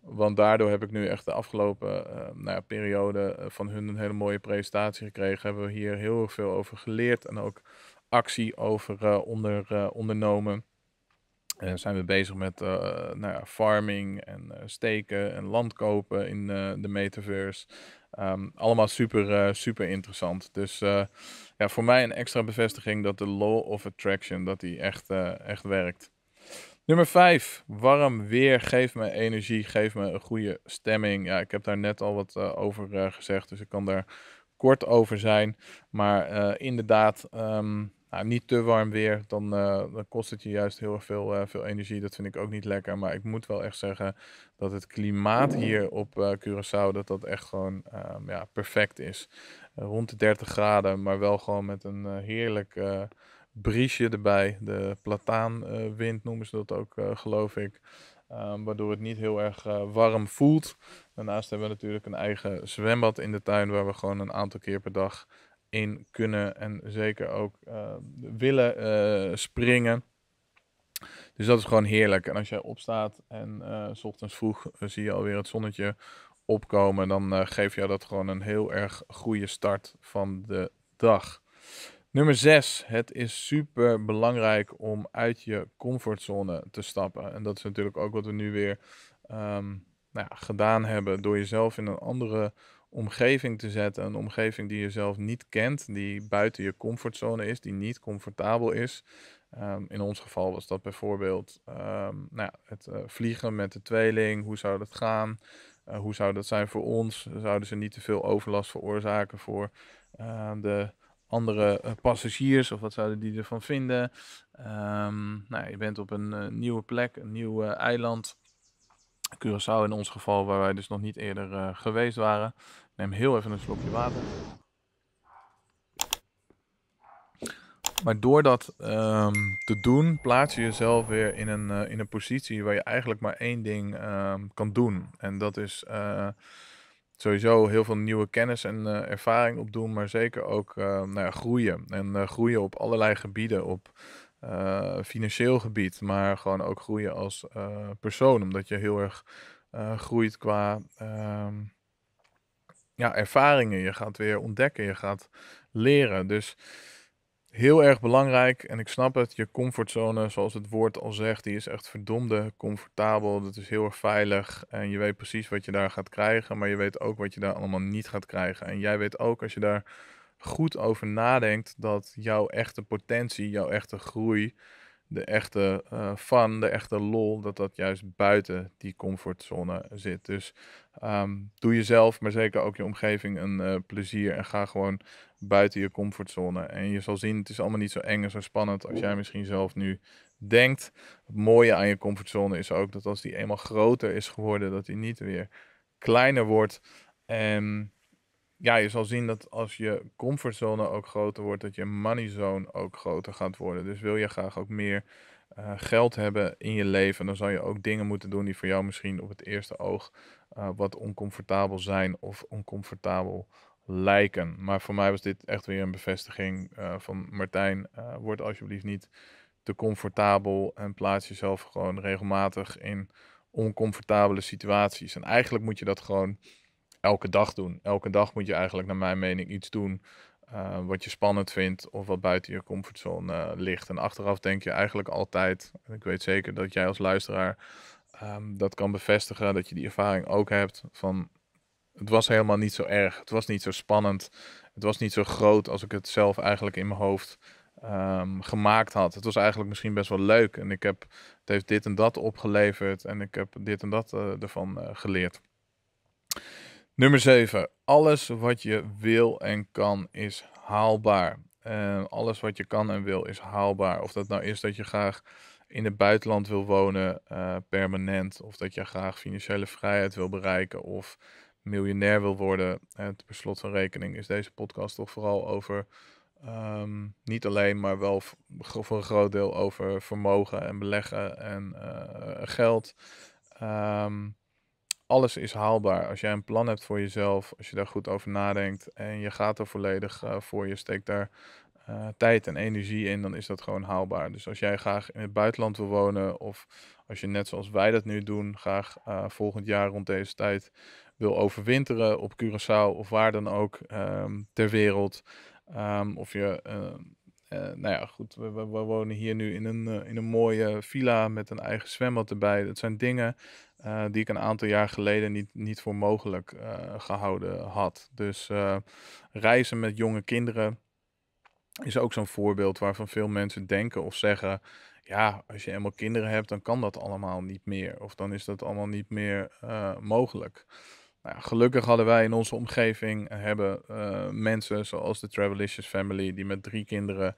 want daardoor heb ik nu echt de afgelopen nou ja, periode van hun een hele mooie presentatie gekregen. Hebben we hier heel veel over geleerd en ook actie over onder, ondernomen. Uh, zijn we bezig met uh, nou ja, farming en steken en land kopen in de metaverse. Um, allemaal super, super interessant. Dus ja, voor mij een extra bevestiging dat de law of attraction dat die echt, echt werkt. Nummer 5. Warm weer. Geef me energie. Geef me een goede stemming. Ja, ik heb daar net al wat over gezegd. Dus ik kan daar kort over zijn. Maar inderdaad, um, niet te warm weer, dan, uh, dan kost het je juist heel erg veel, uh, veel energie. Dat vind ik ook niet lekker. Maar ik moet wel echt zeggen dat het klimaat hier op uh, Curaçao, dat dat echt gewoon um, ja, perfect is. rond de 30 graden, maar wel gewoon met een heerlijk briesje erbij. De plataanwind noemen ze dat ook, geloof ik. Um, waardoor het niet heel erg warm voelt. Daarnaast hebben we natuurlijk een eigen zwembad in de tuin waar we gewoon een aantal keer per dag in kunnen en zeker ook uh, willen uh, springen. Dus dat is gewoon heerlijk. En als jij opstaat en uh, s ochtends vroeg zie je alweer het zonnetje opkomen, dan geeft jou dat gewoon een heel erg goede start van de dag. Nummer 6. Het is super belangrijk om uit je comfortzone te stappen. En dat is natuurlijk ook wat we nu weer um, nou ja, gedaan hebben door jezelf in een andere omgeving te zetten. Een omgeving die je zelf niet kent, die buiten je comfortzone is, die niet comfortabel is. Um, in ons geval was dat bijvoorbeeld um, nou ja, het uh, vliegen met de tweeling. Hoe zou dat gaan? Uh, hoe zou dat zijn voor ons? Zouden ze niet te veel overlast veroorzaken voor uh, de andere uh, passagiers? Of wat zouden die ervan vinden? Nou, je bent op een nieuwe plek, een nieuw eiland. Curaçao in ons geval, waar wij dus nog niet eerder geweest waren. Neem heel even een slokje water. Maar door dat um, te doen, plaats je jezelf weer in een, uh, in een positie waar je eigenlijk maar één ding um, kan doen. En dat is uh, sowieso heel veel nieuwe kennis en uh, ervaring opdoen, maar zeker ook nou ja, groeien. En groeien op allerlei gebieden, op financieel gebied, maar gewoon ook groeien als persoon. Omdat je heel erg groeit qua um, ja, ervaringen. Je gaat weer ontdekken, je gaat leren. Dus heel erg belangrijk. En ik snap het, je comfortzone, zoals het woord al zegt, die is echt verdomde comfortabel. Dat is heel erg veilig. En je weet precies wat je daar gaat krijgen. Maar je weet ook wat je daar allemaal niet gaat krijgen. En jij weet ook als je daar goed over nadenkt, dat jouw echte potentie, jouw echte groei de echte uh, fun, de echte lol, dat dat juist buiten die comfortzone zit. Dus um, doe jezelf, maar zeker ook je omgeving een uh, plezier en ga gewoon buiten je comfortzone. En je zal zien, het is allemaal niet zo eng en zo spannend als jij misschien zelf nu denkt. Het mooie aan je comfortzone is ook dat als die eenmaal groter is geworden, dat die niet weer kleiner wordt. En ja, je zal zien dat als je comfortzone ook groter wordt, dat je moneyzone ook groter gaat worden. Dus wil je graag ook meer uh, geld hebben in je leven, dan zal je ook dingen moeten doen die voor jou misschien op het eerste oog uh, wat oncomfortabel zijn of oncomfortabel lijken. Maar voor mij was dit echt weer een bevestiging uh, van Martijn. word alsjeblieft niet te comfortabel en plaats jezelf gewoon regelmatig in oncomfortabele situaties. En eigenlijk moet je dat gewoon elke dag doen. Elke dag moet je eigenlijk, naar mijn mening, iets doen uh, wat je spannend vindt of wat buiten je comfortzone uh, ligt. En achteraf denk je eigenlijk altijd, en ik weet zeker dat jij als luisteraar um, dat kan bevestigen, dat je die ervaring ook hebt van het was helemaal niet zo erg. Het was niet zo spannend. Het was niet zo groot als ik het zelf eigenlijk in mijn hoofd um, gemaakt had. Het was eigenlijk misschien best wel leuk. En ik heb, het heeft dit en dat opgeleverd. En ik heb dit en dat uh, ervan geleerd. Nummer 7. Alles wat je wil en kan is haalbaar. En alles wat je kan en wil is haalbaar. Of dat nou is dat je graag in het buitenland wil wonen, uh, permanent. Of dat je graag financiële vrijheid wil bereiken. Of miljonair wil worden. En per slot van rekening is deze podcast toch vooral over. Um, niet alleen, maar wel voor een groot deel over vermogen en beleggen en uh, geld. Um, alles is haalbaar. Als jij een plan hebt voor jezelf, als je daar goed over nadenkt en je gaat er volledig uh, voor, je steekt daar uh, tijd en energie in, dan is dat gewoon haalbaar. Dus als jij graag in het buitenland wil wonen, of als je net zoals wij dat nu doen, graag uh, volgend jaar rond deze tijd wil overwinteren op Curaçao of waar dan ook um, ter wereld. Um, of je, nou ja, goed, we, we, wonen hier nu in een, in een mooie villa met een eigen zwembad erbij. Dat zijn dingen uh, die ik een aantal jaar geleden niet, niet voor mogelijk uh, gehouden had. Dus uh, reizen met jonge kinderen is ook zo'n voorbeeld waarvan veel mensen denken of zeggen: ja, als je eenmaal kinderen hebt, dan kan dat allemaal niet meer. Of dan is dat allemaal niet meer mogelijk. Nou gelukkig hadden wij in onze omgeving hebben mensen zoals de Travelicious Family, die met drie kinderen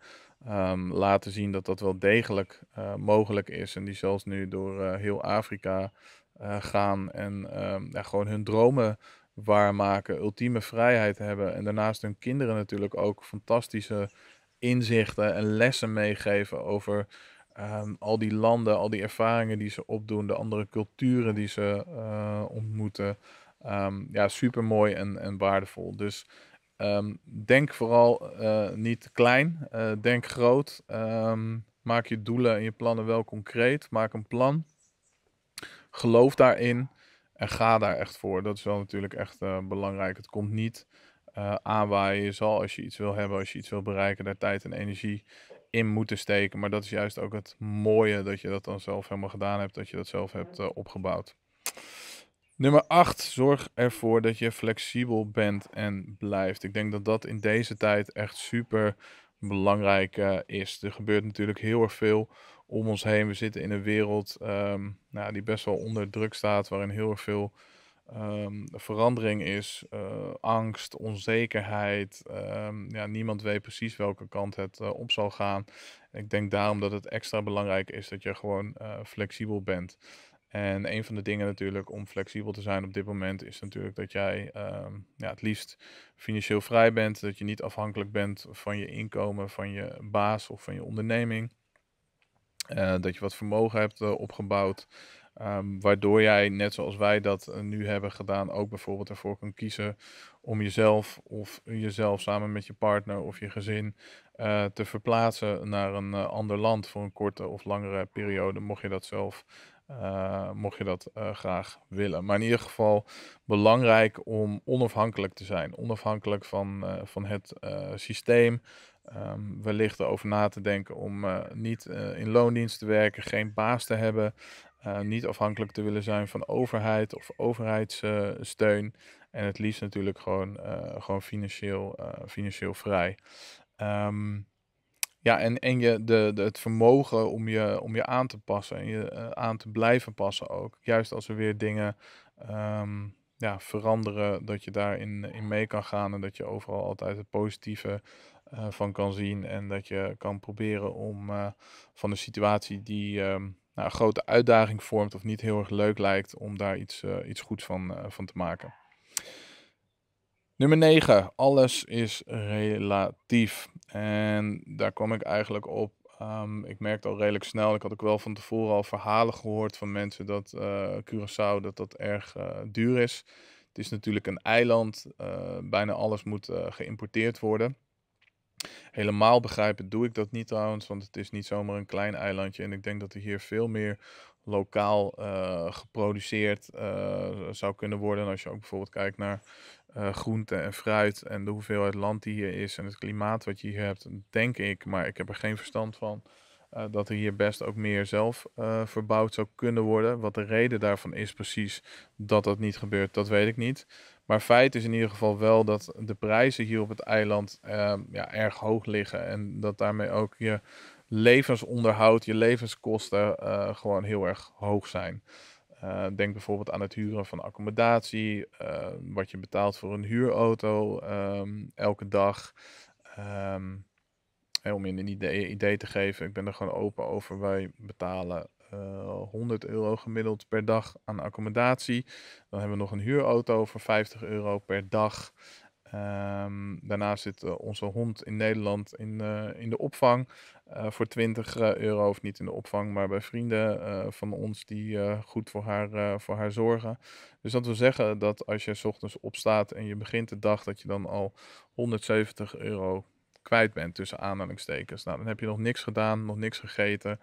um, laten zien dat dat wel degelijk mogelijk is. En die zelfs nu door heel Afrika uh, gaan en um, ja, gewoon hun dromen waarmaken, ultieme vrijheid hebben. En daarnaast hun kinderen natuurlijk ook fantastische inzichten en lessen meegeven over um, al die landen, al die ervaringen die ze opdoen, de andere culturen die ze uh, ontmoeten. Um, ja, super mooi en, en waardevol. Dus denk vooral uh, niet klein, denk groot. maak je doelen en je plannen wel concreet. Maak een plan geloof daarin en ga daar echt voor. Dat is wel natuurlijk echt uh, belangrijk. Het komt niet uh, aanwaaien. Je zal als je iets wil hebben, als je iets wil bereiken, daar tijd en energie in moeten steken. Maar dat is juist ook het mooie dat je dat dan zelf helemaal gedaan hebt, dat je dat zelf hebt uh, opgebouwd. Nummer 8. Zorg ervoor dat je flexibel bent en blijft. Ik denk dat dat in deze tijd echt super belangrijk is. Er gebeurt natuurlijk heel erg veel om ons heen. We zitten in een wereld um, nou, die best wel onder druk staat, waarin heel erg veel um, verandering is, uh, angst, onzekerheid. Um, ja, niemand weet precies welke kant het uh, op zal gaan. Ik denk daarom dat het extra belangrijk is dat je gewoon uh, flexibel bent. En een van de dingen natuurlijk om flexibel te zijn op dit moment is natuurlijk dat jij ja, het liefst financieel vrij bent. Dat je niet afhankelijk bent van je inkomen, van je baas of van je onderneming. Uh, dat je wat vermogen hebt uh, opgebouwd. Um, waardoor jij, net zoals wij dat uh, nu hebben gedaan, ook bijvoorbeeld ervoor kan kiezen om jezelf of jezelf samen met je partner of je gezin te verplaatsen naar een ander land voor een korte of langere periode, mocht je dat zelf mocht je dat graag willen. Maar in ieder geval belangrijk om onafhankelijk te zijn. Onafhankelijk van, van het systeem. Um, wellicht erover na te denken om niet in loondienst te werken, geen baas te hebben. niet afhankelijk te willen zijn van overheid of overheidssteun. en het liefst natuurlijk gewoon, gewoon financieel, financieel vrij. Um, ja, en, en je, de, de, het vermogen om je, om je aan te passen en je aan te blijven passen ook. Juist als er weer dingen um, ja, veranderen, dat je daarin in mee kan gaan en dat je overal altijd het positieve uh, van kan zien. En dat je kan proberen om uh, van de situatie die um, nou, een grote uitdaging vormt of niet heel erg leuk lijkt, om daar iets, iets goeds van, van te maken. Nummer 9. Alles is relatief. En daar kwam ik eigenlijk op. Um, ik merkte al redelijk snel, ik had ook wel van tevoren al verhalen gehoord van mensen dat uh, Curaçao dat dat erg duur is. Het is natuurlijk een eiland, bijna alles moet geïmporteerd worden. Helemaal begrijpen doe ik dat niet trouwens, want het is niet zomaar een klein eilandje. En ik denk dat er hier veel meer lokaal geproduceerd zou kunnen worden. Als je ook bijvoorbeeld kijkt naar uh, groente en fruit en de hoeveelheid land die hier is en het klimaat wat je hier hebt, denk ik, maar ik heb er geen verstand van, dat er hier best ook meer zelf verbouwd zou kunnen worden. Wat de reden daarvan is precies dat dat niet gebeurt, dat weet ik niet. Maar feit is in ieder geval wel dat de prijzen hier op het eiland ehm, ja, erg hoog liggen en dat daarmee ook je levensonderhoud, je levenskosten gewoon heel erg hoog zijn. Uh, denk bijvoorbeeld aan het huren van accommodatie, uh, wat je betaalt voor een huurauto um, elke dag. Um, om je een idee, idee, te geven, ik ben er gewoon open over. Wij betalen uh, eh, 100 euro gemiddeld per dag aan accommodatie. Dan hebben we nog een huurauto voor 50 euro per dag. Um, daarnaast zit uh, onze hond in Nederland in, uh, in de opvang voor 20 euro, of niet in de opvang, maar bij vrienden van ons die goed voor haar, voor haar zorgen. Dus dat wil zeggen dat als je s ochtends opstaat en je begint de dag, dat je dan al 170 euro kwijt bent tussen aanhalingstekens. Nou, dan heb je nog niks gedaan, nog niks gegeten.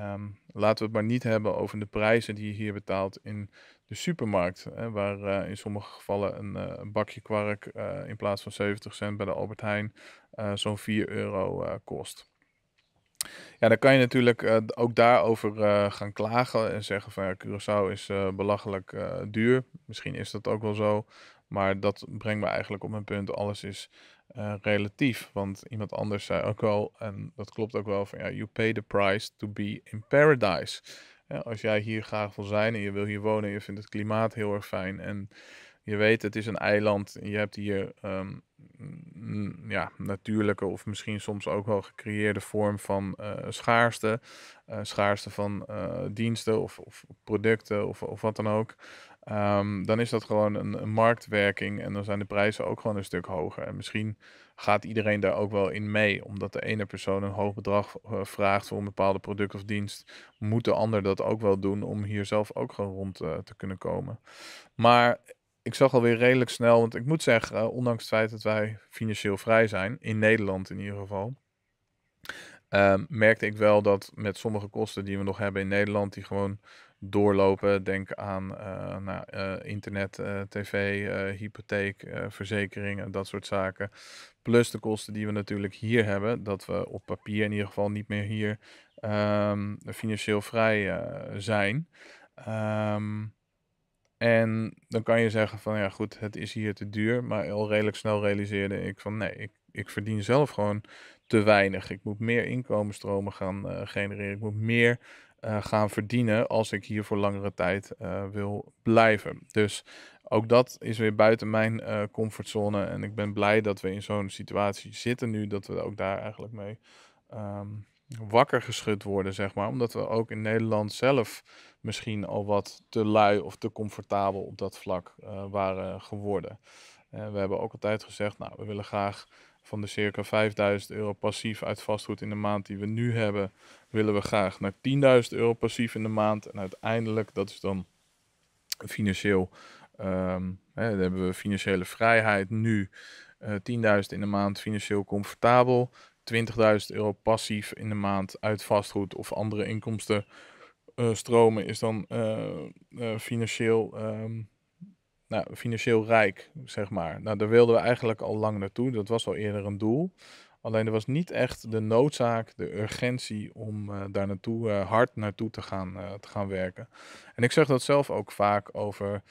Um, laten we het maar niet hebben over de prijzen die je hier betaalt in de supermarkt. Hè, waar uh, in sommige gevallen een, een bakje kwark uh, in plaats van 70 cent bij de Albert Heijn zo'n 4 euro kost. Ja, dan kan je natuurlijk ook daarover gaan klagen en zeggen van ja, Curaçao is belachelijk duur. Misschien is dat ook wel zo, maar dat brengt me eigenlijk op een punt. Alles is uh, relatief. Want iemand anders zei ook wel, en dat klopt ook wel, van ja, you pay the price to be in paradise. Als jij hier graag wil zijn en je wil hier wonen en je vindt het klimaat heel erg fijn en je weet het is een eiland en je hebt hier um, ja, natuurlijke of misschien soms ook wel gecreëerde vorm van uh, schaarste. Uh, schaarste van diensten of, of, producten of, of wat dan ook. Um, dan is dat gewoon een, marktwerking en dan zijn de prijzen ook gewoon een stuk hoger. En misschien gaat iedereen daar ook wel in mee, omdat de ene persoon een hoog bedrag uh, vraagt voor een bepaalde product of dienst, moet de ander dat ook wel doen om hier zelf ook gewoon rond uh, te kunnen komen. Maar ik zag alweer redelijk snel, want ik moet zeggen, uh, ondanks het feit dat wij financieel vrij zijn, in Nederland in ieder geval, um, merkte ik wel dat met sommige kosten die we nog hebben in Nederland, die gewoon doorlopen. Denk aan uh, nou, uh, internet, uh, tv, hypotheek, verzekeringen, dat soort zaken. Plus de kosten die we natuurlijk hier hebben, dat we op papier in ieder geval niet meer hier um, financieel vrij zijn. Um, en dan kan je zeggen van ja goed, het is hier te duur. Maar al redelijk snel realiseerde ik van nee, ik, ik verdien zelf gewoon te weinig. Ik moet meer inkomensstromen gaan genereren. Ik moet meer uh, gaan verdienen als ik hier voor langere tijd uh, wil blijven. Dus ook dat is weer buiten mijn uh, comfortzone. En ik ben blij dat we in zo'n situatie zitten nu, dat we ook daar eigenlijk mee um, wakker geschud worden, zeg maar. Omdat we ook in Nederland zelf misschien al wat te lui of te comfortabel op dat vlak waren geworden. we hebben ook altijd gezegd, nou, we willen graag van de circa 5000 euro passief uit vastgoed in de maand die we nu hebben, willen we graag naar 10.000 euro passief in de maand. En uiteindelijk, dat is dan financieel, um, hè, dan hebben we financiële vrijheid nu. Uh, eh, 10.000 in de maand financieel comfortabel. 20.000 euro passief in de maand uit vastgoed of andere inkomsten stromen is dan uh, financieel um, nou, financieel rijk, zeg maar. Nou, daar wilden we eigenlijk al lang naartoe. Dat was al eerder een doel. Alleen er was niet echt de noodzaak, de urgentie om uh, daar naartoe, uh, hard naartoe te gaan, uh, te gaan werken. En ik zeg dat zelf ook vaak over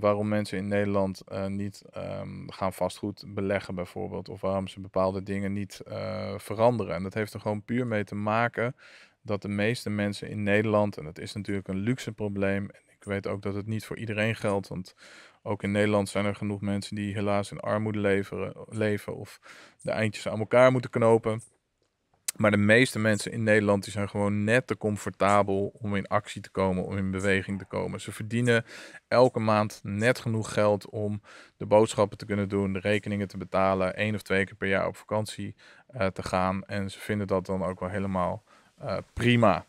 waarom mensen in Nederland niet um, gaan vastgoed beleggen bijvoorbeeld. Of waarom ze bepaalde dingen niet veranderen. En dat heeft er gewoon puur mee te maken dat de meeste mensen in Nederland, en dat is natuurlijk een luxe probleem, ik weet ook dat het niet voor iedereen geldt, want ook in Nederland zijn er genoeg mensen die helaas in armoede leveren, leven of de eindjes aan elkaar moeten knopen. Maar de meeste mensen in Nederland die zijn gewoon net te comfortabel om in actie te komen, om in beweging te komen. Ze verdienen elke maand net genoeg geld om de boodschappen te kunnen doen, de rekeningen te betalen, één of twee keer per jaar op vakantie uh, te gaan. En ze vinden dat dan ook wel helemaal uh, prima.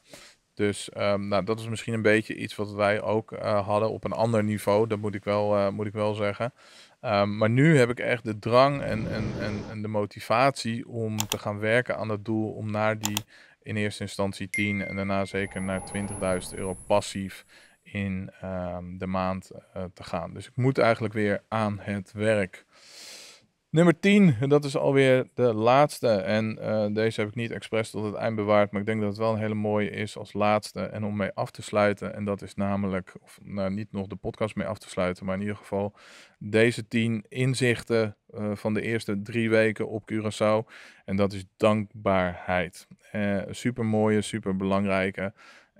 Dus um, nou, dat is misschien een beetje iets wat wij ook uh, hadden op een ander niveau. Dat moet ik wel, uh, moet ik wel zeggen. Um, maar nu heb ik echt de drang en, en, en, de motivatie om te gaan werken aan het doel om naar die in eerste instantie 10 en daarna zeker naar 20.000 euro passief in um, de maand uh, te gaan. Dus ik moet eigenlijk weer aan het werk. Nummer 10, dat is alweer de laatste. En uh, deze heb ik niet expres tot het eind bewaard, maar ik denk dat het wel een hele mooie is als laatste. En om mee af te sluiten, en dat is namelijk, of nou niet nog de podcast mee af te sluiten, maar in ieder geval deze 10 inzichten uh, van de eerste drie weken op Curaçao. En dat is dankbaarheid. Uh, super mooie, super belangrijke.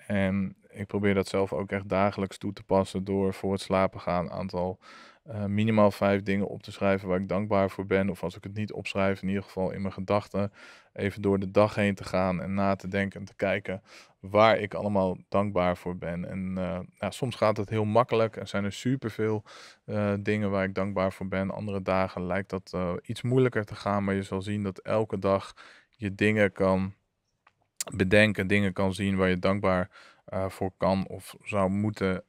En ik probeer dat zelf ook echt dagelijks toe te passen door voor het slapen gaan een aantal uh, minimaal vijf dingen op te schrijven waar ik dankbaar voor ben. Of als ik het niet opschrijf, in ieder geval in mijn gedachten even door de dag heen te gaan en na te denken en te kijken waar ik allemaal dankbaar voor ben. En uh, ja, soms gaat het heel makkelijk en zijn er superveel uh, dingen waar ik dankbaar voor ben. Andere dagen lijkt dat iets moeilijker te gaan, maar je zal zien dat elke dag je dingen kan bedenken, dingen kan zien waar je dankbaar voor kan of zou moeten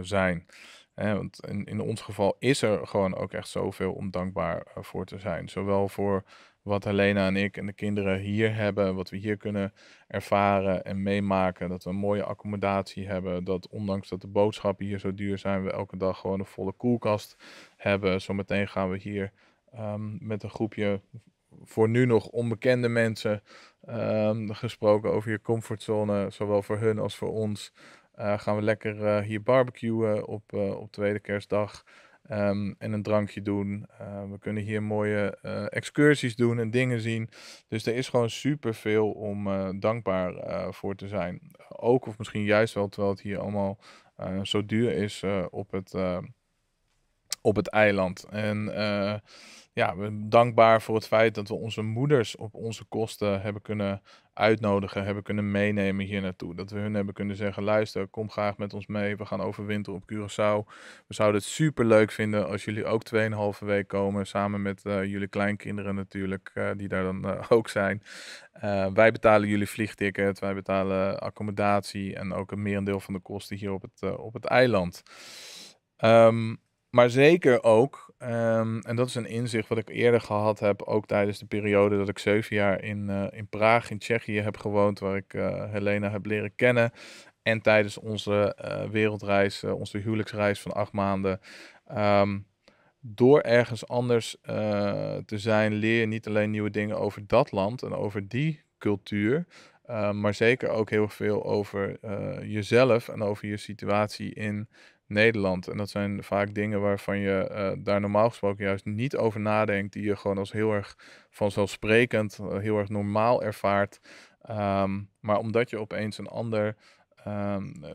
zijn want in, in ons geval is er gewoon ook echt zoveel om dankbaar eh, voor te zijn. Zowel voor wat Helena en ik en de kinderen hier hebben, wat we hier kunnen ervaren en meemaken. Dat we een mooie accommodatie hebben. Dat ondanks dat de boodschappen hier zo duur zijn, we elke dag gewoon een volle koelkast hebben. Zometeen gaan we hier ehm, met een groepje voor nu nog onbekende mensen um, gesproken over je comfortzone, zowel voor hun als voor ons. Uh, gaan we lekker uh, hier barbecuen op, uh, op tweede kerstdag. Um, en een drankje doen. we kunnen hier mooie excursies doen en dingen zien. Dus er is gewoon super veel om dankbaar voor te zijn. Ook of misschien juist wel terwijl het hier allemaal zo duur is op, het, op het eiland. En ja, we zijn dankbaar voor het feit dat we onze moeders op onze kosten hebben kunnen uitnodigen, hebben kunnen meenemen hier naartoe. Dat we hun hebben kunnen zeggen: luister, kom graag met ons mee. We gaan overwinteren op Curaçao. We zouden het super leuk vinden als jullie ook 2,5 week komen. Samen met uh, jullie kleinkinderen natuurlijk, uh, die daar dan uh, ook zijn. wij betalen jullie vliegticket, wij betalen accommodatie en ook een merendeel van de kosten hier op het, op het eiland. Um, maar zeker ook, ehm, en dat is een inzicht wat ik eerder gehad heb, ook tijdens de periode dat ik zeven jaar in, uh, in Praag, in Tsjechië heb gewoond, waar ik uh, Helena heb leren kennen. En tijdens onze uh, wereldreis, onze huwelijksreis van acht maanden. Um, door ergens anders te zijn, leer je niet alleen nieuwe dingen over dat land en over die cultuur. maar zeker ook heel veel over jezelf en over je situatie in Nederland. En dat zijn vaak dingen waarvan je uh, daar normaal gesproken juist niet over nadenkt, die je gewoon als heel erg vanzelfsprekend, uh, heel erg normaal ervaart. Um, maar omdat je opeens een ander um, uh,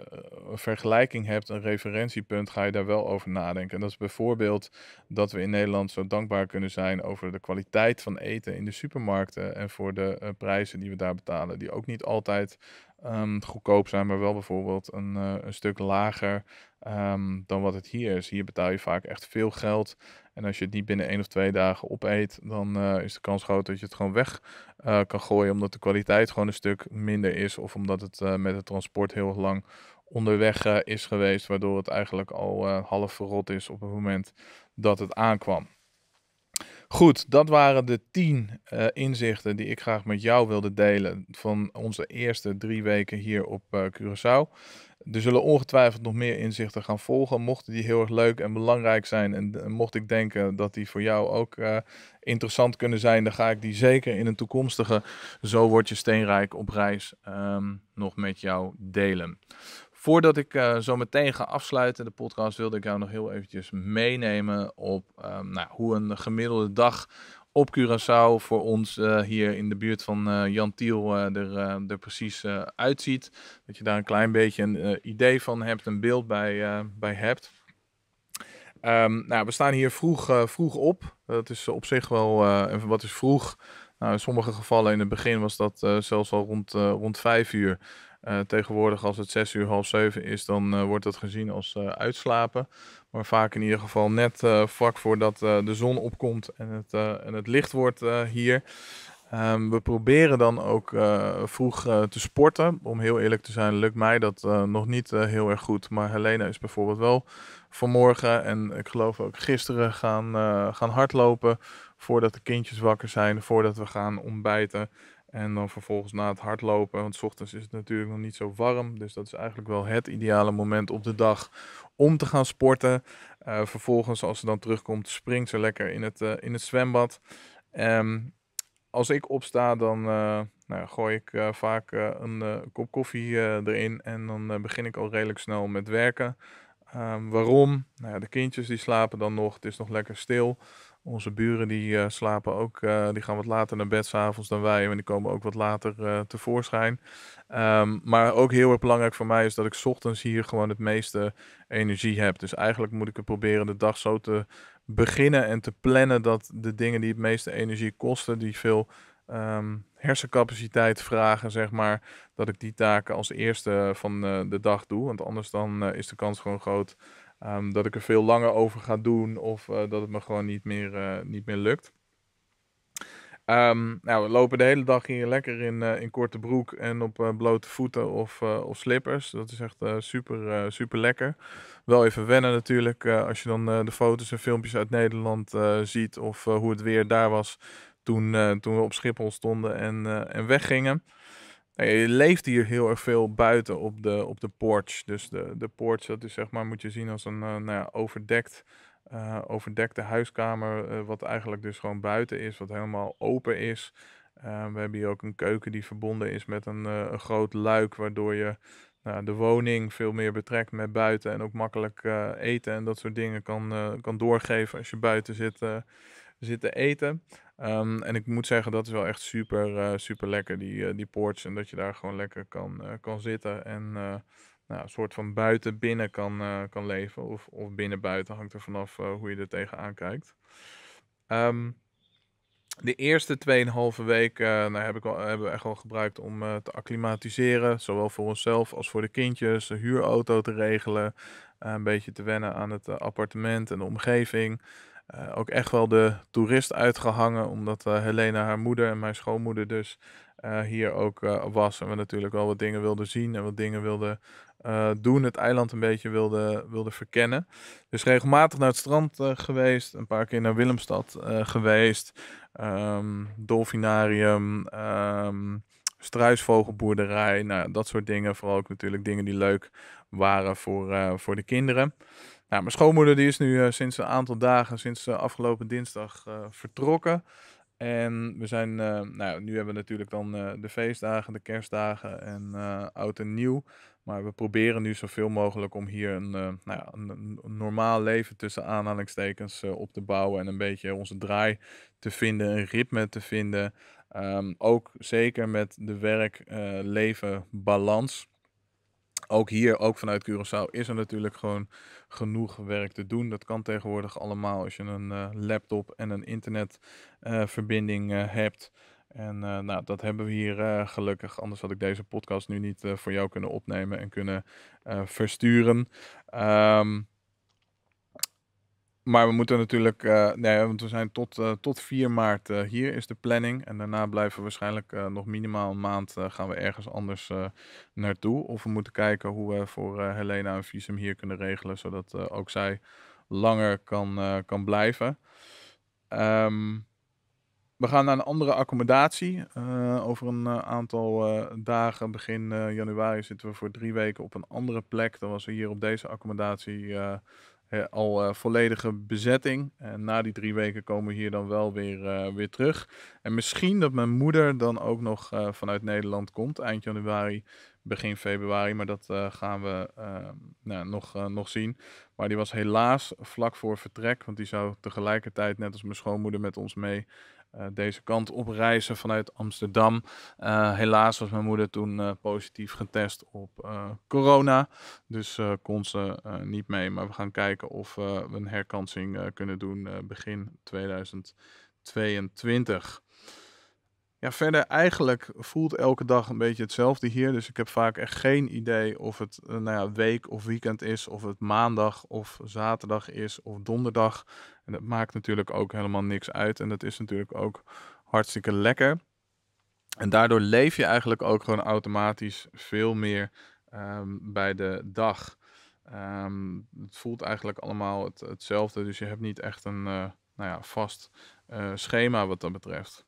vergelijking hebt, een referentiepunt, ga je daar wel over nadenken. En dat is bijvoorbeeld dat we in Nederland zo dankbaar kunnen zijn over de kwaliteit van eten in de supermarkten en voor de prijzen die we daar betalen, die ook niet altijd um, goedkoop zijn, maar wel bijvoorbeeld een, een stuk lager um, dan wat het hier is. Hier betaal je vaak echt veel geld. En als je het niet binnen één of twee dagen opeet, dan uh, is de kans groot dat je het gewoon weg uh, kan gooien. Omdat de kwaliteit gewoon een stuk minder is. Of omdat het met het transport heel lang onderweg is geweest. Waardoor het eigenlijk al half verrot is op het moment dat het aankwam. Goed, dat waren de tien uh, inzichten die ik graag met jou wilde delen van onze eerste drie weken hier op uh, Curaçao. Er zullen ongetwijfeld nog meer inzichten gaan volgen. Mochten die heel erg leuk en belangrijk zijn en, mocht ik denken dat die voor jou ook uh, interessant kunnen zijn, dan ga ik die zeker in een toekomstige Zo word je steenrijk op reis um, nog met jou delen. Voordat ik uh, zo meteen ga afsluiten de podcast, wilde ik jou nog heel eventjes meenemen op um, nou, hoe een gemiddelde dag op Curaçao voor ons uh, hier in de buurt van uh, Jan Tiel er, er, precies uitziet. Dat je daar een klein beetje een idee van hebt, een beeld bij, bij hebt. Um, nou, we staan hier vroeg, vroeg op. Dat is op zich wel wat is vroeg. Nou, in sommige gevallen in het begin was dat zelfs al rond, rond vijf uur. Uh, tegenwoordig als het 6 uur, half 7 is, dan uh, wordt dat gezien als uh, uitslapen. Maar vaak in ieder geval net vlak voordat de zon opkomt en het, en het licht wordt hier. Um, we proberen dan ook vroeg te sporten. Om heel eerlijk te zijn, lukt mij dat nog niet heel erg goed. Maar Helena is bijvoorbeeld wel vanmorgen en ik geloof ook gisteren gaan, gaan hardlopen. Voordat de kindjes wakker zijn, voordat we gaan ontbijten. En dan vervolgens na het hardlopen, want s ochtends is het natuurlijk nog niet zo warm. Dus dat is eigenlijk wel het ideale moment op de dag om te gaan sporten. Uh, vervolgens, als ze dan terugkomt, springt ze lekker in het, uh, in het zwembad. Um, als ik opsta, dan uh, nou, gooi ik vaak een kop koffie erin. En dan begin ik al redelijk snel met werken. Um, waarom? Nou ja, de kindjes die slapen dan nog. Het is nog lekker stil. Onze buren die eh, slapen ook, eh, die gaan wat later naar bed s'avonds dan wij. En die komen ook wat later eh, tevoorschijn. Ehm, maar ook heel erg belangrijk voor mij is dat ik ochtends hier gewoon het meeste energie heb. Dus eigenlijk moet ik het proberen de dag zo te beginnen en te plannen dat de dingen die het meeste energie kosten, die veel ehm, hersencapaciteit vragen, zeg maar, dat ik die taken als eerste van de dag doe. Want anders dan is de kans gewoon groot ehm, dat ik er veel langer over ga doen of eh, dat het me gewoon niet meer, eh, niet meer lukt. Ehm, nou, we lopen de hele dag hier lekker in, eh, in korte broek en op blote voeten of, of slippers. Dat is echt super, super lekker. Wel even wennen natuurlijk als je dan de foto's en filmpjes uit Nederland ziet of hoe het weer daar was toen, toen we op Schiphol stonden en, en weggingen. Je leeft hier heel erg veel buiten op de, op de porch. Dus de, de porch, dat is zeg maar, moet je zien als een eh, nou ja, overdekt, eh, overdekte huiskamer. eh, wat eigenlijk dus gewoon buiten is, wat helemaal open is. We hebben hier ook een keuken die verbonden is met een, een groot luik, waardoor je nou, de woning veel meer betrekt met buiten en ook makkelijk eten en dat soort dingen kan, kan doorgeven als je buiten zit, zit te eten. Ehm, en ik moet zeggen, dat is wel echt super, eh, super lekker, die, eh, die porch. En dat je daar gewoon lekker kan, eh, kan zitten en nou, een soort van buiten-binnen kan, kan leven. Of, of binnen-buiten, hangt er vanaf hoe je er tegenaan kijkt. Ehm, de eerste 2,5 week nou, heb ik hebben we echt wel gebruikt om te acclimatiseren. Zowel voor onszelf als voor de kindjes. Een huurauto te regelen. een beetje te wennen aan het appartement en de omgeving. Eh, ook echt wel de toerist uitgehangen. Omdat eh, Helena, haar moeder en mijn schoonmoeder dus eh, hier ook was. En we natuurlijk wel wat dingen wilden zien en wat dingen wilden doen. Het eiland een beetje wilden wilde verkennen. Dus regelmatig naar het strand geweest. Een paar keer naar Willemstad geweest. Ehm, dolfinarium. ehm, struisvogelboerderij. Nou, dat soort dingen. Vooral ook natuurlijk dingen die leuk waren voor, voor de kinderen. Nou, mijn schoonmoeder die is nu eh, sinds een aantal dagen, sinds eh, afgelopen dinsdag, eh, vertrokken. En we zijn, nou nu hebben we natuurlijk dan de feestdagen, de kerstdagen en oud en nieuw. Maar we proberen nu zoveel mogelijk om hier een, nou ja, een, normaal leven tussen aanhalingstekens op te bouwen. En een beetje onze draai te vinden, een ritme te vinden. Ehm, ook zeker met de werk-leven balans. Ook hier, ook vanuit Curaçao, is er natuurlijk gewoon genoeg werk te doen. Dat kan tegenwoordig allemaal als je een eh, laptop en een internetverbinding eh, hebt. En eh, nou, dat hebben we hier eh, gelukkig. Anders had ik deze podcast nu niet eh, voor jou kunnen opnemen en kunnen eh, versturen. Ehm, maar we moeten natuurlijk, eh, nee, want we zijn tot, eh, tot 4 maart eh, hier is de planning. En daarna blijven we waarschijnlijk nog minimaal een maand gaan we ergens anders naartoe. Of we moeten kijken hoe we voor Helena een visum hier kunnen regelen, zodat ook zij langer kan, kan blijven. Ehm, we gaan naar een andere accommodatie. Over een aantal dagen, begin januari, zitten we voor drie weken op een andere plek. Dan was er hier op deze accommodatie al eh, volledige bezetting. En na die drie weken komen we hier dan wel weer, eh, weer terug. En misschien dat mijn moeder dan ook nog eh, vanuit Nederland komt, eind januari, begin februari. Maar dat eh, gaan we eh, nou, nog, eh, nog zien. Maar die was helaas vlak voor vertrek, want die zou tegelijkertijd, net als mijn schoonmoeder, met ons mee eh, deze kant op reizen vanuit Amsterdam. Eh, helaas was mijn moeder toen eh, positief getest op eh, corona. Dus eh, kon ze eh, niet mee. Maar we gaan kijken of eh, we een herkansing eh, kunnen doen eh, begin 2022. Ja, verder eigenlijk voelt elke dag een beetje hetzelfde hier. Dus ik heb vaak echt geen idee of het eh, nou ja, week of weekend is, of het maandag of zaterdag is of donderdag. En dat maakt natuurlijk ook helemaal niks uit. En dat is natuurlijk ook hartstikke lekker. En daardoor leef je eigenlijk ook gewoon automatisch veel meer ehm, bij de dag. Ehm, het voelt eigenlijk allemaal het, hetzelfde. Dus je hebt niet echt een eh, nou ja, vast eh, schema wat dat betreft.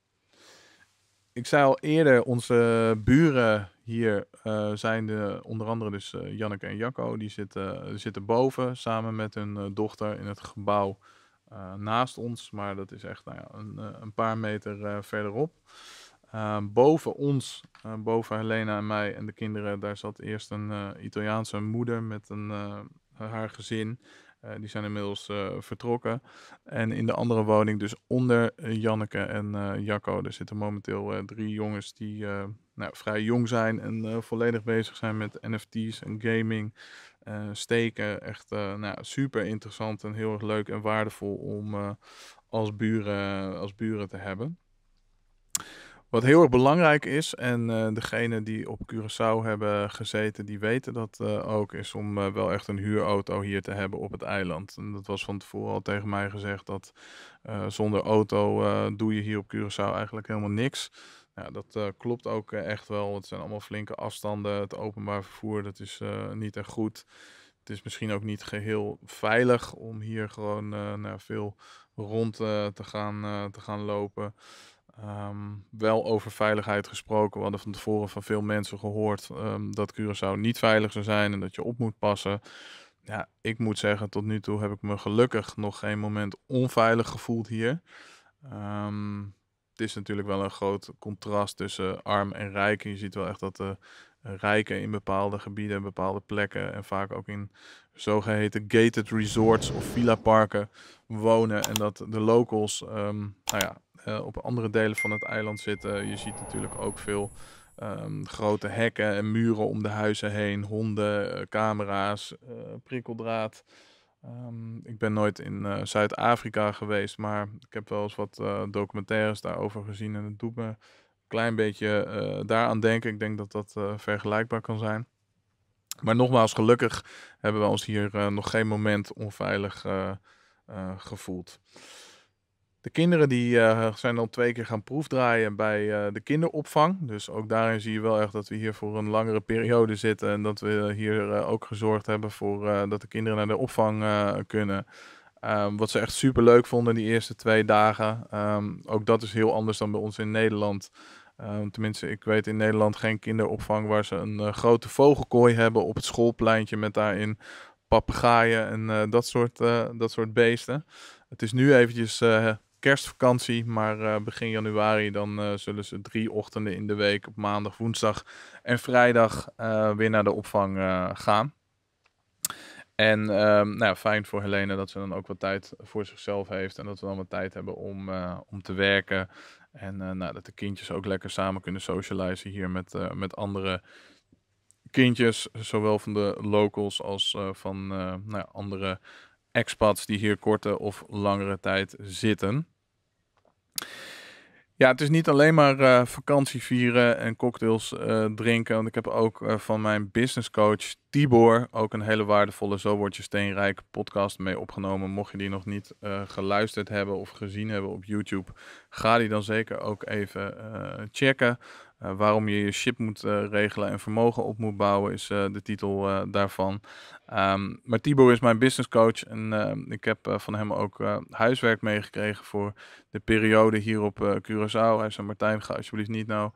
Ik zei al eerder, onze buren hier eh, zijn de, onder andere dus eh, Janneke en Jacco. Die zitten, zitten boven samen met hun eh, dochter in het gebouw naast ons. Maar dat is echt nou ja, een, een paar meter verderop. Uh, boven ons, uh, boven Helena en mij en de kinderen, daar zat eerst een uh, Italiaanse moeder met een, uh, haar gezin. Die zijn inmiddels vertrokken. En in de andere woning, dus onder Janneke en Jacco, er zitten momenteel drie jongens die nou, vrij jong zijn en volledig bezig zijn met NFT's en gaming. steken. Echt nou, super interessant en heel erg leuk en waardevol om als, buren, als buren te hebben. Wat heel erg belangrijk is, en uh, degene die op Curaçao hebben gezeten, die weten dat uh, ook, is om uh, wel echt een huurauto hier te hebben op het eiland. En dat was van tevoren al tegen mij gezegd dat zonder auto doe je hier op Curaçao eigenlijk helemaal niks. Ja, dat klopt ook echt wel. Het zijn allemaal flinke afstanden. Het openbaar vervoer, dat is niet echt goed. Het is misschien ook niet geheel veilig om hier gewoon nou, veel rond te, gaan, te gaan lopen. Ehm, wel over veiligheid gesproken. We hadden van tevoren van veel mensen gehoord um, dat Curaçao niet veilig zou zijn en dat je op moet passen. Ja, ik moet zeggen, tot nu toe heb ik me gelukkig nog geen moment onveilig gevoeld hier. Um, het is natuurlijk wel een groot contrast tussen arm en rijk. En je ziet wel echt dat de rijken in bepaalde gebieden, bepaalde plekken en vaak ook in zogeheten gated resorts of villa parken wonen. En dat de locals, nou ja, uh, op andere delen van het eiland zitten. Je ziet natuurlijk ook veel um, grote hekken en muren om de huizen heen, honden, uh, camera's, uh, prikkeldraad. Um, ik ben nooit in Zuid-Afrika geweest, maar ik heb wel eens wat documentaires daarover gezien en het doet me een klein beetje daaraan denken. Ik denk dat dat vergelijkbaar kan zijn. Maar nogmaals, gelukkig hebben we ons hier nog geen moment onveilig gevoeld. De kinderen die uh, zijn al twee keer gaan proefdraaien bij uh, de kinderopvang. Dus ook daarin zie je wel echt dat we hier voor een langere periode zitten. En dat we hier uh, ook gezorgd hebben voor dat de kinderen naar de opvang kunnen. Um, wat ze echt super leuk vonden die eerste twee dagen. Um, ook dat is heel anders dan bij ons in Nederland. Um, tenminste, ik weet in Nederland geen kinderopvang waar ze een grote vogelkooi hebben op het schoolpleintje met daarin papegaaien en dat, soort, dat soort beesten. Het is nu eventjes kerstvakantie. Maar uh, begin januari dan uh, zullen ze drie ochtenden in de week op maandag, woensdag en vrijdag uh, weer naar de opvang gaan. En um, nou, fijn voor Helene dat ze dan ook wat tijd voor zichzelf heeft. En dat we dan wat tijd hebben om, om te werken. En nou, dat de kindjes ook lekker samen kunnen socializen hier met, met andere kindjes. Zowel van de locals als van nou, andere expats die hier korte of langere tijd zitten. Ja, het is niet alleen maar uh, vakantie vieren en cocktails uh, drinken. Want ik heb ook uh, van mijn business coach Tibor ook een hele waardevolle Zo Word Je Steenrijk podcast mee opgenomen. Mocht je die nog niet geluisterd hebben of gezien hebben op YouTube, ga die dan zeker ook even checken. Uh, waarom je je ship moet uh, regelen en vermogen op moet bouwen, is uh, de titel daarvan. Um, maar Thibaut is mijn business coach en ehm, ik heb van hem ook huiswerk meegekregen voor de periode hier op Curaçao. Hij zei, Martijn, ga alsjeblieft niet nou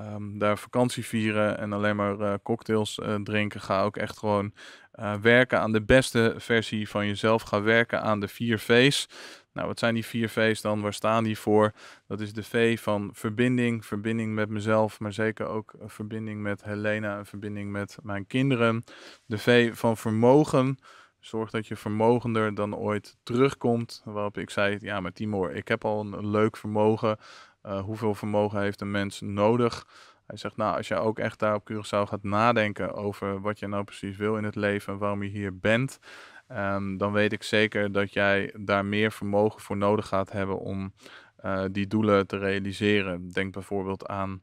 um, daar vakantie vieren en alleen maar cocktails drinken. Ga ook echt gewoon werken aan de beste versie van jezelf. Ga werken aan de vier V's. Nou, wat zijn die vier V's dan? Waar staan die voor? Dat is de V van verbinding, verbinding met mezelf, maar zeker ook verbinding met Helena, een verbinding met mijn kinderen. De V van vermogen. Zorg dat je vermogender dan ooit terugkomt. Waarop ik zei, ja, maar Timor, ik heb al een leuk vermogen. Uh, hoeveel vermogen heeft een mens nodig? Hij zegt, nou, als je ook echt daar op Curaçao gaat nadenken over wat je nou precies wil in het leven en waarom je hier bent, Um, dan weet ik zeker dat jij daar meer vermogen voor nodig gaat hebben om uh, die doelen te realiseren. Denk bijvoorbeeld aan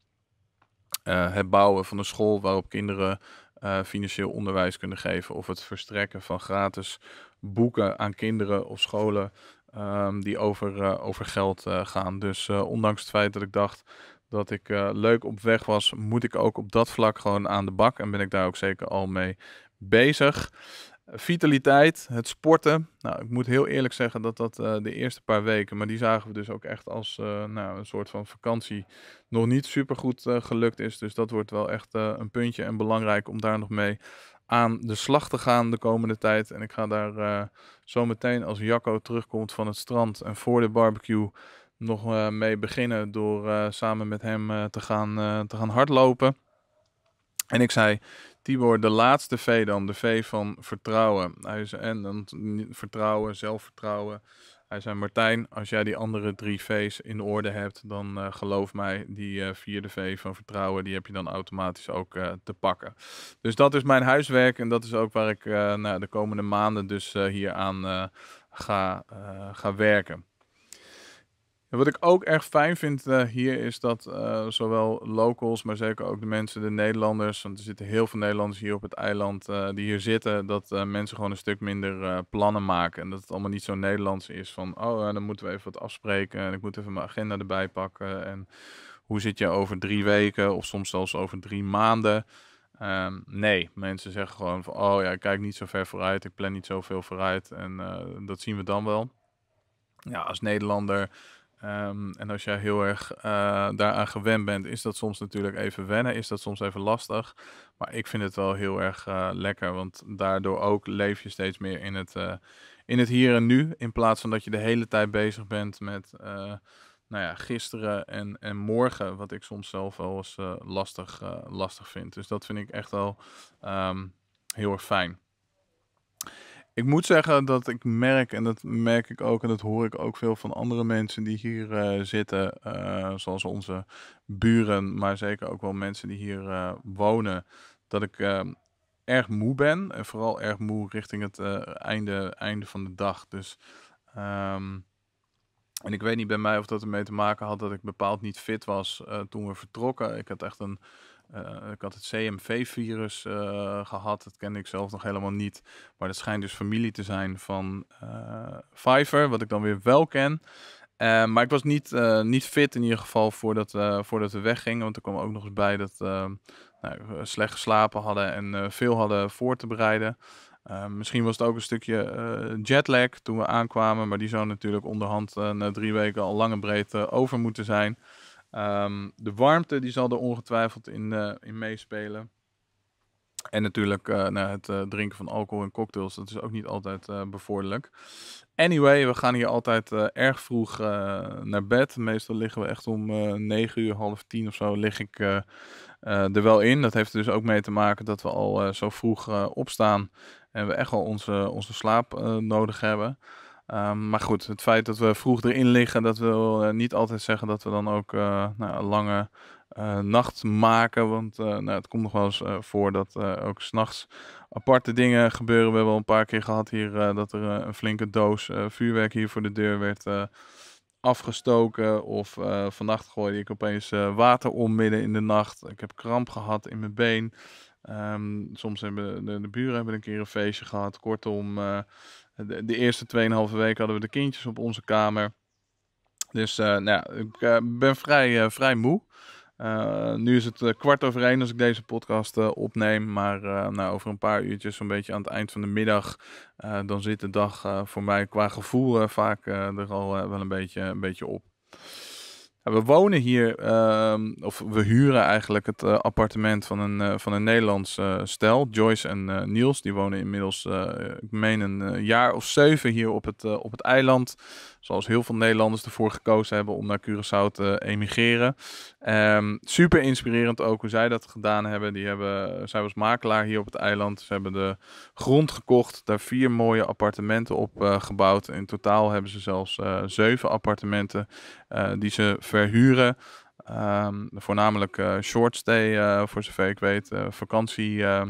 uh, het bouwen van een school waarop kinderen financieel onderwijs kunnen geven. Of het verstrekken van gratis boeken aan kinderen of scholen um, die over, over geld gaan. Dus ondanks het feit dat ik dacht dat ik leuk op weg was, moet ik ook op dat vlak gewoon aan de bak. En ben ik daar ook zeker al mee bezig. Vitaliteit, het sporten. Nou, ik moet heel eerlijk zeggen dat dat de eerste paar weken, maar die zagen we dus ook echt als nou, een soort van vakantie, nog niet super goed gelukt is. Dus dat wordt wel echt een puntje en belangrijk om daar nog mee aan de slag te gaan de komende tijd. En ik ga daar zo meteen als Jacco terugkomt van het strand en voor de barbecue nog mee beginnen door samen met hem te, gaan, te gaan hardlopen. En ik zei, Tibor, de laatste V dan, de V van vertrouwen. Hij zei, en dan vertrouwen, zelfvertrouwen. Hij zei, Martijn, als jij die andere drie V's in orde hebt, dan eh, geloof mij, die eh, vierde V van vertrouwen, die heb je dan automatisch ook eh, te pakken. Dus dat is mijn huiswerk en dat is ook waar ik nou, de komende maanden dus hier aan ga, ga werken. Wat ik ook erg fijn vind eh, hier is dat eh, zowel locals, maar zeker ook de mensen, de Nederlanders, want er zitten heel veel Nederlanders hier op het eiland eh, die hier zitten, dat mensen gewoon een stuk minder plannen maken. En dat het allemaal niet zo Nederlands is van, oh, dan moeten we even wat afspreken en ik moet even mijn agenda erbij pakken. En hoe zit je over drie weken of soms zelfs over drie maanden? Ehm, nee, mensen zeggen gewoon van, oh ja, ik kijk niet zo ver vooruit, ik plan niet zoveel vooruit en dat zien we dan wel. Ja, als Nederlander Ehm, en als jij heel erg eh, daaraan gewend bent, is dat soms natuurlijk even wennen, is dat soms even lastig. Maar ik vind het wel heel erg eh, lekker, want daardoor ook leef je steeds meer in het, eh, in het hier en nu. In plaats van dat je de hele tijd bezig bent met nou ja, gisteren en, en morgen, wat ik soms zelf wel eens lastig, lastig vind. Dus dat vind ik echt wel ehm, heel erg fijn. Ik moet zeggen dat ik merk, en dat merk ik ook, en dat hoor ik ook veel van andere mensen die hier eh, zitten, eh, zoals onze buren, maar zeker ook wel mensen die hier eh, wonen, dat ik erg moe ben. En vooral erg moe richting het einde, einde van de dag. Dus, ehm, en ik weet niet bij mij of dat ermee te maken had dat ik bepaald niet fit was toen we vertrokken. Ik had echt een eh, ik had het CMV-virus eh, gehad. Dat kende ik zelf nog helemaal niet. Maar dat schijnt dus familie te zijn van eh Pfizer, wat ik dan weer wel ken. Maar ik was niet, niet fit in ieder geval voordat, voordat we weggingen. Want er kwam ook nog eens bij dat nou, we slecht geslapen hadden en veel hadden voor te bereiden. Misschien was het ook een stukje jetlag toen we aankwamen. Maar die zou natuurlijk onderhand na drie weken al lang en breed over moeten zijn. Ehm, de warmte die zal er ongetwijfeld in, eh, in meespelen. En natuurlijk eh, nou, het eh, drinken van alcohol en cocktails, dat is ook niet altijd bevorderlijk. Anyway, we gaan hier altijd erg vroeg naar bed. Meestal liggen we echt om eh 9 uur, half tien of zo, lig ik er wel in. Dat heeft er dus ook mee te maken dat we al zo vroeg opstaan en we echt al onze, onze slaap nodig hebben. Ehm, maar goed, het feit dat we vroeg erin liggen, dat wil eh, niet altijd zeggen dat we dan ook eh, nou, een lange eh, nacht maken. Want nou, het komt nog wel eens voor dat ook s'nachts aparte dingen gebeuren. We hebben al een paar keer gehad hier dat er een flinke doos vuurwerk hier voor de deur werd afgestoken. Of vannacht gooide ik opeens water om midden in de nacht. Ik heb kramp gehad in mijn been. Ehm, soms hebben de, buren hebben een keer een feestje gehad. Kortom, de, de eerste 2,5 weken hadden we de kindjes op onze kamer. Dus eh, nou ja, ik eh, ben vrij, eh, vrij moe. Nu is het kwart over één als ik deze podcast opneem. Maar nou, over een paar uurtjes, zo'n beetje aan het eind van de middag, dan zit de dag voor mij qua gevoel vaak er al wel een beetje, een beetje op. We wonen hier, ehm, of we huren eigenlijk het eh, appartement van een, eh, van een Nederlands eh, stel. Joyce en Niels, die wonen inmiddels, ik meen een jaar of zeven hier op het, op het eiland. Zoals heel veel Nederlanders ervoor gekozen hebben om naar Curaçao te emigreren. Ehm, super inspirerend ook hoe zij dat gedaan hebben. Die hebben. Zij was makelaar hier op het eiland. Ze hebben de grond gekocht, daar vier mooie appartementen op eh, gebouwd. In totaal hebben ze zelfs eh, zeven appartementen eh, die ze verhuren. Ehm, voornamelijk short stay, voor zover ik weet, vakantie, eh,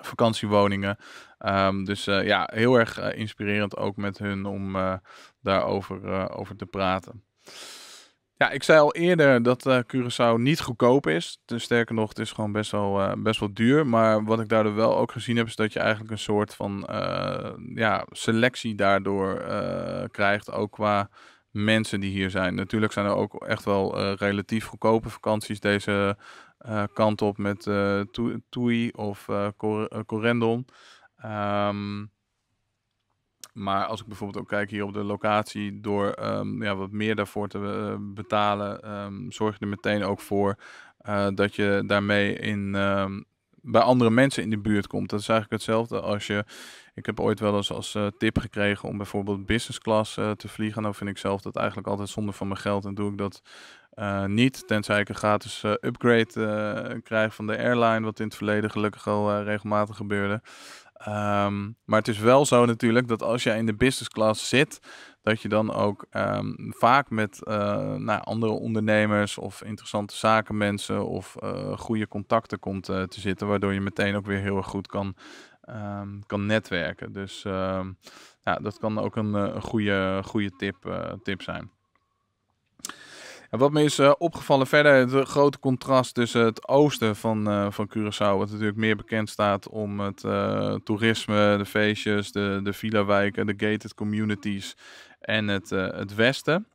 vakantiewoningen. Ehm, dus eh, ja, heel erg eh, inspirerend ook met hun om eh, daarover over te praten. Ja, ik zei al eerder dat eh Curaçao niet goedkoop is. Dus sterker nog, het is gewoon best wel, best wel duur. Maar wat ik daardoor wel ook gezien heb, is dat je eigenlijk een soort van ja, selectie daardoor krijgt. Ook qua mensen die hier zijn. Natuurlijk zijn er ook echt wel relatief goedkope vakanties deze kant op met eh Tui- Tui of eh Cor- eh, Corendon. Ehm, maar als ik bijvoorbeeld ook kijk hier op de locatie, door ehm, ja, wat meer daarvoor te eh, betalen, ehm, zorg je er meteen ook voor eh, dat je daarmee in, bij andere mensen in de buurt komt. Dat is eigenlijk hetzelfde als je. Ik heb ooit wel eens als eh, tip gekregen om bijvoorbeeld business class eh, te vliegen. Nou vind ik zelf dat eigenlijk altijd zonde van mijn geld en doe ik dat eh, niet, tenzij ik een gratis eh, upgrade eh, krijg van de airline, wat in het verleden gelukkig al regelmatig gebeurde. Ehm, maar het is wel zo natuurlijk dat als jij in de business class zit, dat je dan ook ehm, vaak met nou, andere ondernemers of interessante zakenmensen of goede contacten komt te zitten, waardoor je meteen ook weer heel erg goed kan, ehm, kan netwerken. Dus dat kan ook een, een goede, goede tip, tip zijn. En wat me is eh, opgevallen verder, het grote contrast tussen het oosten van, eh, van Curaçao, wat natuurlijk meer bekend staat om het eh, toerisme, de feestjes, de, de villa-wijken, de gated communities en het, eh, het westen.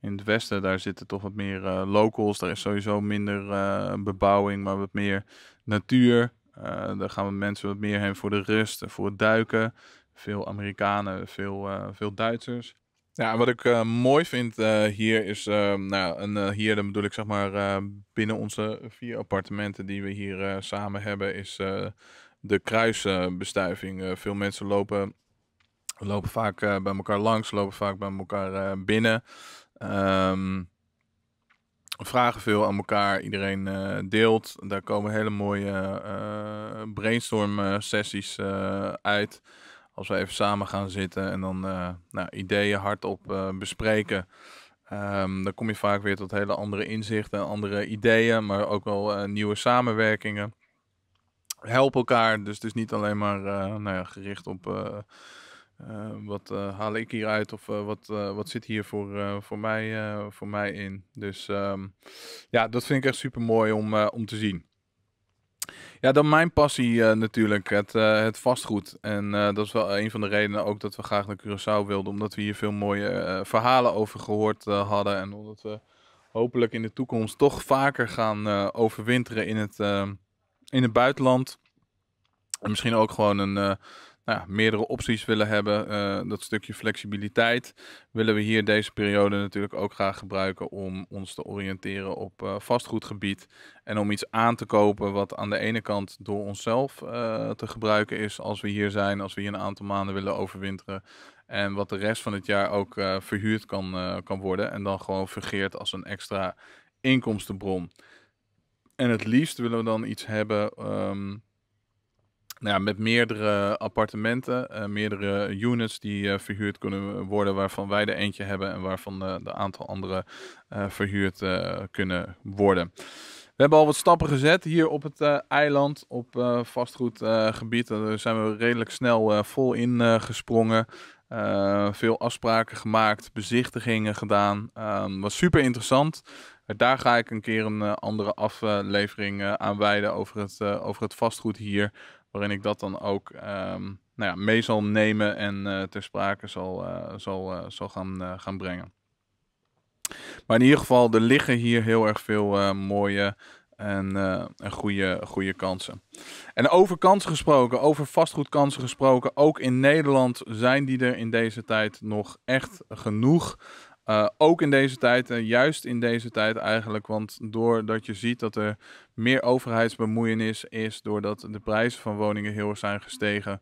In het westen, daar zitten toch wat meer eh, locals, daar is sowieso minder eh, bebouwing, maar wat meer natuur. Eh, daar gaan we mensen wat meer heen voor de rust, voor het duiken. Veel Amerikanen, veel, eh, veel Duitsers. Ja, wat ik eh, mooi vind eh, hier is, eh, nou, hier dan bedoel ik zeg maar binnen onze vier appartementen die we hier samen hebben, is de kruisbestuiving. Veel mensen lopen, lopen vaak bij elkaar langs, lopen vaak bij elkaar binnen. Ehm, vragen veel aan elkaar, iedereen deelt. Daar komen hele mooie brainstorm sessies uit. Als we even samen gaan zitten en dan eh, nou, ideeën hardop eh, bespreken. Ehm, dan kom je vaak weer tot hele andere inzichten, andere ideeën, maar ook wel eh, nieuwe samenwerkingen. Help elkaar, dus is niet alleen maar nou ja, gericht op wat haal ik hieruit of wat, wat zit hier voor, voor, mij, voor mij in. Dus ehm, ja, dat vind ik echt super mooi om, om te zien. Ja, dan mijn passie eh, natuurlijk, het, eh, het vastgoed. En eh, dat is wel een van de redenen ook dat we graag naar Curaçao wilden. Omdat we hier veel mooie verhalen over gehoord eh, hadden. En omdat we hopelijk in de toekomst toch vaker gaan overwinteren in het, in het buitenland. En misschien ook gewoon een, nou meerdere opties willen hebben. Eh, dat stukje flexibiliteit willen we hier deze periode natuurlijk ook graag gebruiken om ons te oriënteren op eh, vastgoedgebied. En om iets aan te kopen wat aan de ene kant door onszelf eh, te gebruiken is als we hier zijn, als we hier een aantal maanden willen overwinteren. En wat de rest van het jaar ook verhuurd kan, kan worden. En dan gewoon fungeert als een extra inkomstenbron. En het liefst willen we dan iets hebben ehm, nou ja, met meerdere appartementen, eh, meerdere units die eh, verhuurd kunnen worden, waarvan wij er eentje hebben en waarvan de, aantal andere eh, verhuurd kunnen worden. We hebben al wat stappen gezet hier op het eiland, op vastgoedgebied. Daar zijn we redelijk snel vol in gesprongen. Veel afspraken gemaakt, bezichtigingen gedaan. Ehm, was super interessant. Daar ga ik een keer een andere aflevering aan wijden over het, over het vastgoed hier. Waarin ik dat dan ook ehm, nou ja, mee zal nemen en eh, ter sprake zal, eh, eh, zal gaan, gaan brengen. Maar in ieder geval, er liggen hier heel erg veel mooie en, en goede, goede kansen. En over kansen gesproken, over vastgoedkansen gesproken, ook in Nederland zijn die er in deze tijd nog echt genoeg. Eh, ook in deze tijd, en juist in deze tijd eigenlijk, want doordat je ziet dat er meer overheidsbemoeienis is, doordat de prijzen van woningen heel erg zijn gestegen,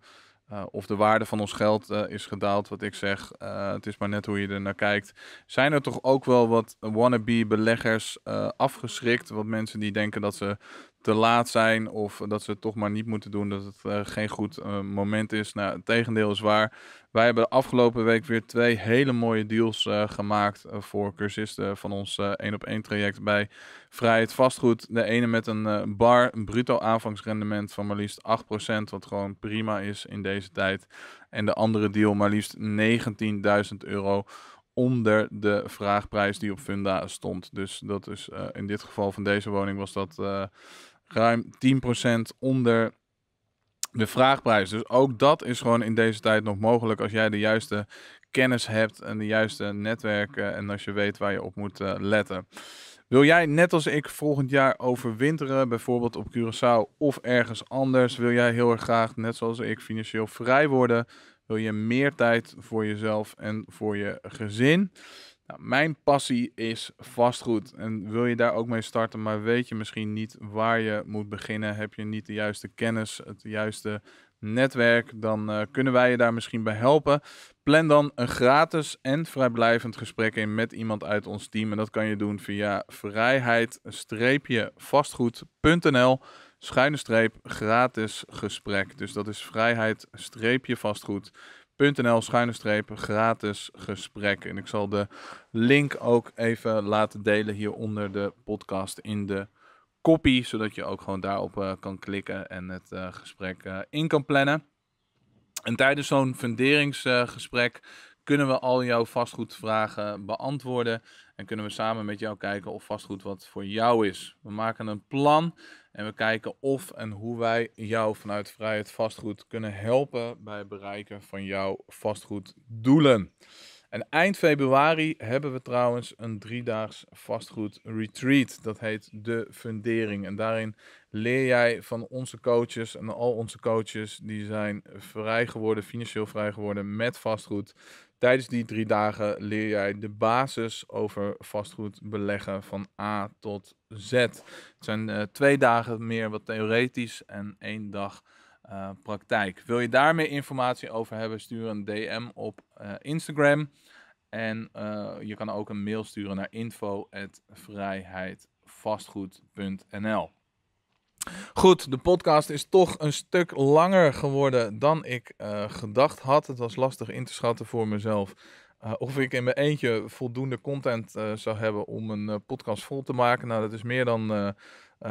eh, of de waarde van ons geld eh, is gedaald, wat ik zeg, eh, het is maar net hoe je er naar kijkt, zijn er toch ook wel wat wannabe beleggers eh, afgeschrikt, wat mensen die denken dat ze te laat zijn of dat ze het toch maar niet moeten doen, dat het eh, geen goed eh, moment is. Nou, het tegendeel is waar. Wij hebben afgelopen week weer twee hele mooie deals eh, gemaakt voor cursisten van ons één op één traject bij Vrijheid Vastgoed. De ene met een bar, een bruto aanvangsrendement van maar liefst 8%, wat gewoon prima is in deze tijd. En de andere deal maar liefst 19.000 euro onder de vraagprijs die op Funda stond. Dus dat is in dit geval van deze woning was dat ruim 10% onder de vraagprijs. Dus ook dat is gewoon in deze tijd nog mogelijk als jij de juiste kennis hebt en de juiste netwerken en als je weet waar je op moet eh, letten. Wil jij net als ik volgend jaar overwinteren, bijvoorbeeld op Curaçao of ergens anders? Wil jij heel erg graag, net zoals ik, financieel vrij worden? Wil je meer tijd voor jezelf en voor je gezin? Nou, mijn passie is vastgoed en wil je daar ook mee starten, maar weet je misschien niet waar je moet beginnen? Heb je niet de juiste kennis, het juiste netwerk, dan eh, kunnen wij je daar misschien bij helpen. Plan dan een gratis en vrijblijvend gesprek in met iemand uit ons team. En dat kan je doen via vrijheid-vastgoed.nl schuine streep gratis gesprek. Dus dat is vrijheid-vastgoed.nl schuine gratis gesprek. En ik zal de link ook even laten delen hier onder de podcast in de copy, zodat je ook gewoon daarop uh, kan klikken en het uh, gesprek uh, in kan plannen. En tijdens zo'n funderingsgesprek kunnen we al jouw vastgoedvragen beantwoorden en kunnen we samen met jou kijken of vastgoed wat voor jou is. We maken een plan en we kijken of en hoe wij jou vanuit Vrijheid Vastgoed kunnen helpen bij het bereiken van jouw vastgoeddoelen. En eind februari hebben we trouwens een driedaags vastgoed retreat. Dat heet De Fundering. En daarin leer jij van onze coaches en al onze coaches die zijn vrij geworden, financieel vrij geworden met vastgoed. Tijdens die drie dagen leer jij de basis over vastgoed beleggen van A tot Z. Het zijn uh, twee dagen meer wat theoretisch en één dag uh, praktijk. Wil je daar meer informatie over hebben, stuur een DM op uh, Instagram. En je kan ook een mail sturen naar info.vrijheidvastgoed.nl. Goed, de podcast is toch een stuk langer geworden dan ik uh, gedacht had. Het was lastig in te schatten voor mezelf. Uh, of ik in mijn eentje voldoende content uh, zou hebben om een podcast vol te maken. Nou, dat is meer dan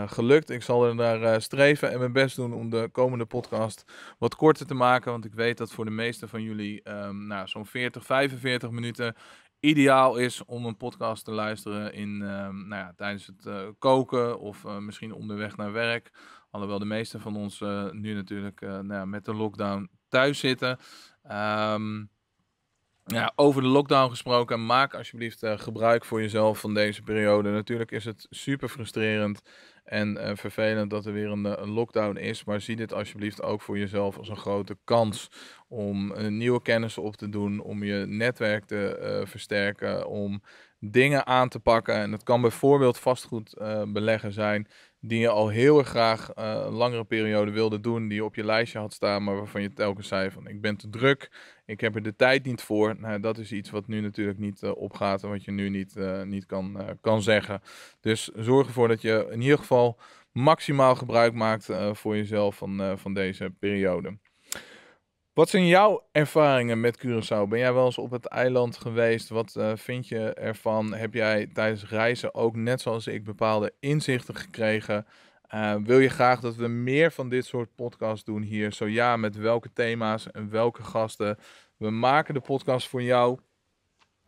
gelukt. Ik zal er naar streven en mijn best doen om de komende podcast wat korter te maken. Want ik weet dat voor de meeste van jullie um, nou, zo'n 40, 45 minuten ideaal is om een podcast te luisteren in, uh, nou ja, tijdens het uh, koken of uh, misschien onderweg naar werk. Alhoewel de meeste van ons eh, nu natuurlijk nou ja, met de lockdown thuis zitten. Um, ja, over de lockdown gesproken, maak alsjeblieft gebruik voor jezelf van deze periode. Natuurlijk is het super frustrerend en vervelend dat er weer een, een, lockdown is. Maar zie dit alsjeblieft ook voor jezelf als een grote kans om nieuwe kennis op te doen, om je netwerk te versterken, om dingen aan te pakken. En het kan bijvoorbeeld vastgoed beleggen zijn die je al heel erg graag uh, een langere periode wilde doen, die je op je lijstje had staan, maar waarvan je telkens zei van ik ben te druk, ik heb er de tijd niet voor. Nou, dat is iets wat nu natuurlijk niet uh, opgaat en wat je nu niet, uh, niet kan, kan zeggen. Dus zorg ervoor dat je in ieder geval maximaal gebruik maakt voor jezelf van, van deze periode. Wat zijn jouw ervaringen met Curaçao? Ben jij wel eens op het eiland geweest? Wat uh, vind je ervan? Heb jij tijdens reizen ook net zoals ik bepaalde inzichten gekregen? Uh, wil je graag dat we meer van dit soort podcasts doen hier? Zo ja, met welke thema's en welke gasten? We maken de podcast voor jou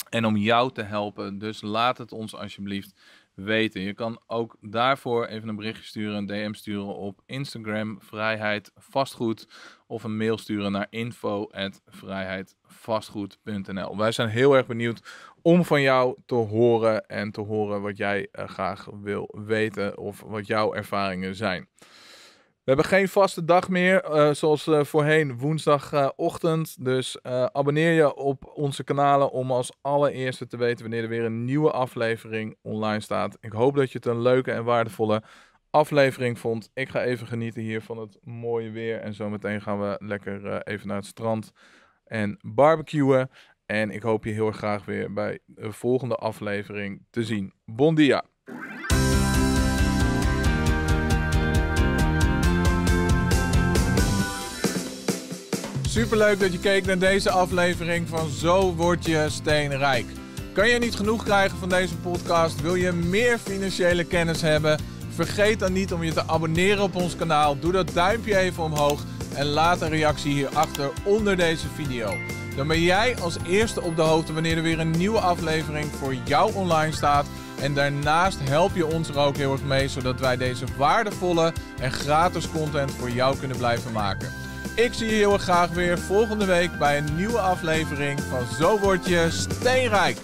en om jou te helpen. Dus laat het ons alsjeblieft weten. Je kan ook daarvoor even een berichtje sturen, een DM sturen op Instagram, Vrijheid Vastgoed. Of een mail sturen naar info.vrijheidvastgoed.nl. Wij zijn heel erg benieuwd om van jou te horen en te horen wat jij uh, graag wil weten of wat jouw ervaringen zijn. We hebben geen vaste dag meer, uh, zoals uh, voorheen woensdagochtend. dus uh, abonneer je op onze kanalen om als allereerste te weten wanneer er weer een nieuwe aflevering online staat. Ik hoop dat je het een leuke en waardevolle aflevering vond. Ik ga even genieten hier van het mooie weer. En zometeen gaan we lekker even naar het strand en barbecuen. En ik hoop je heel graag weer bij de volgende aflevering te zien. Bon dia! Superleuk dat je keek naar deze aflevering van Zo word je steenrijk. Kan je niet genoeg krijgen van deze podcast? Wil je meer financiële kennis hebben? Vergeet dan niet om je te abonneren op ons kanaal. Doe dat duimpje even omhoog en laat een reactie hierachter onder deze video. Dan ben jij als eerste op de hoogte wanneer er weer een nieuwe aflevering voor jou online staat. En daarnaast help je ons er ook heel erg mee, zodat wij deze waardevolle en gratis content voor jou kunnen blijven maken. Ik zie je heel erg graag weer volgende week bij een nieuwe aflevering van Zo Word Je Steenrijk.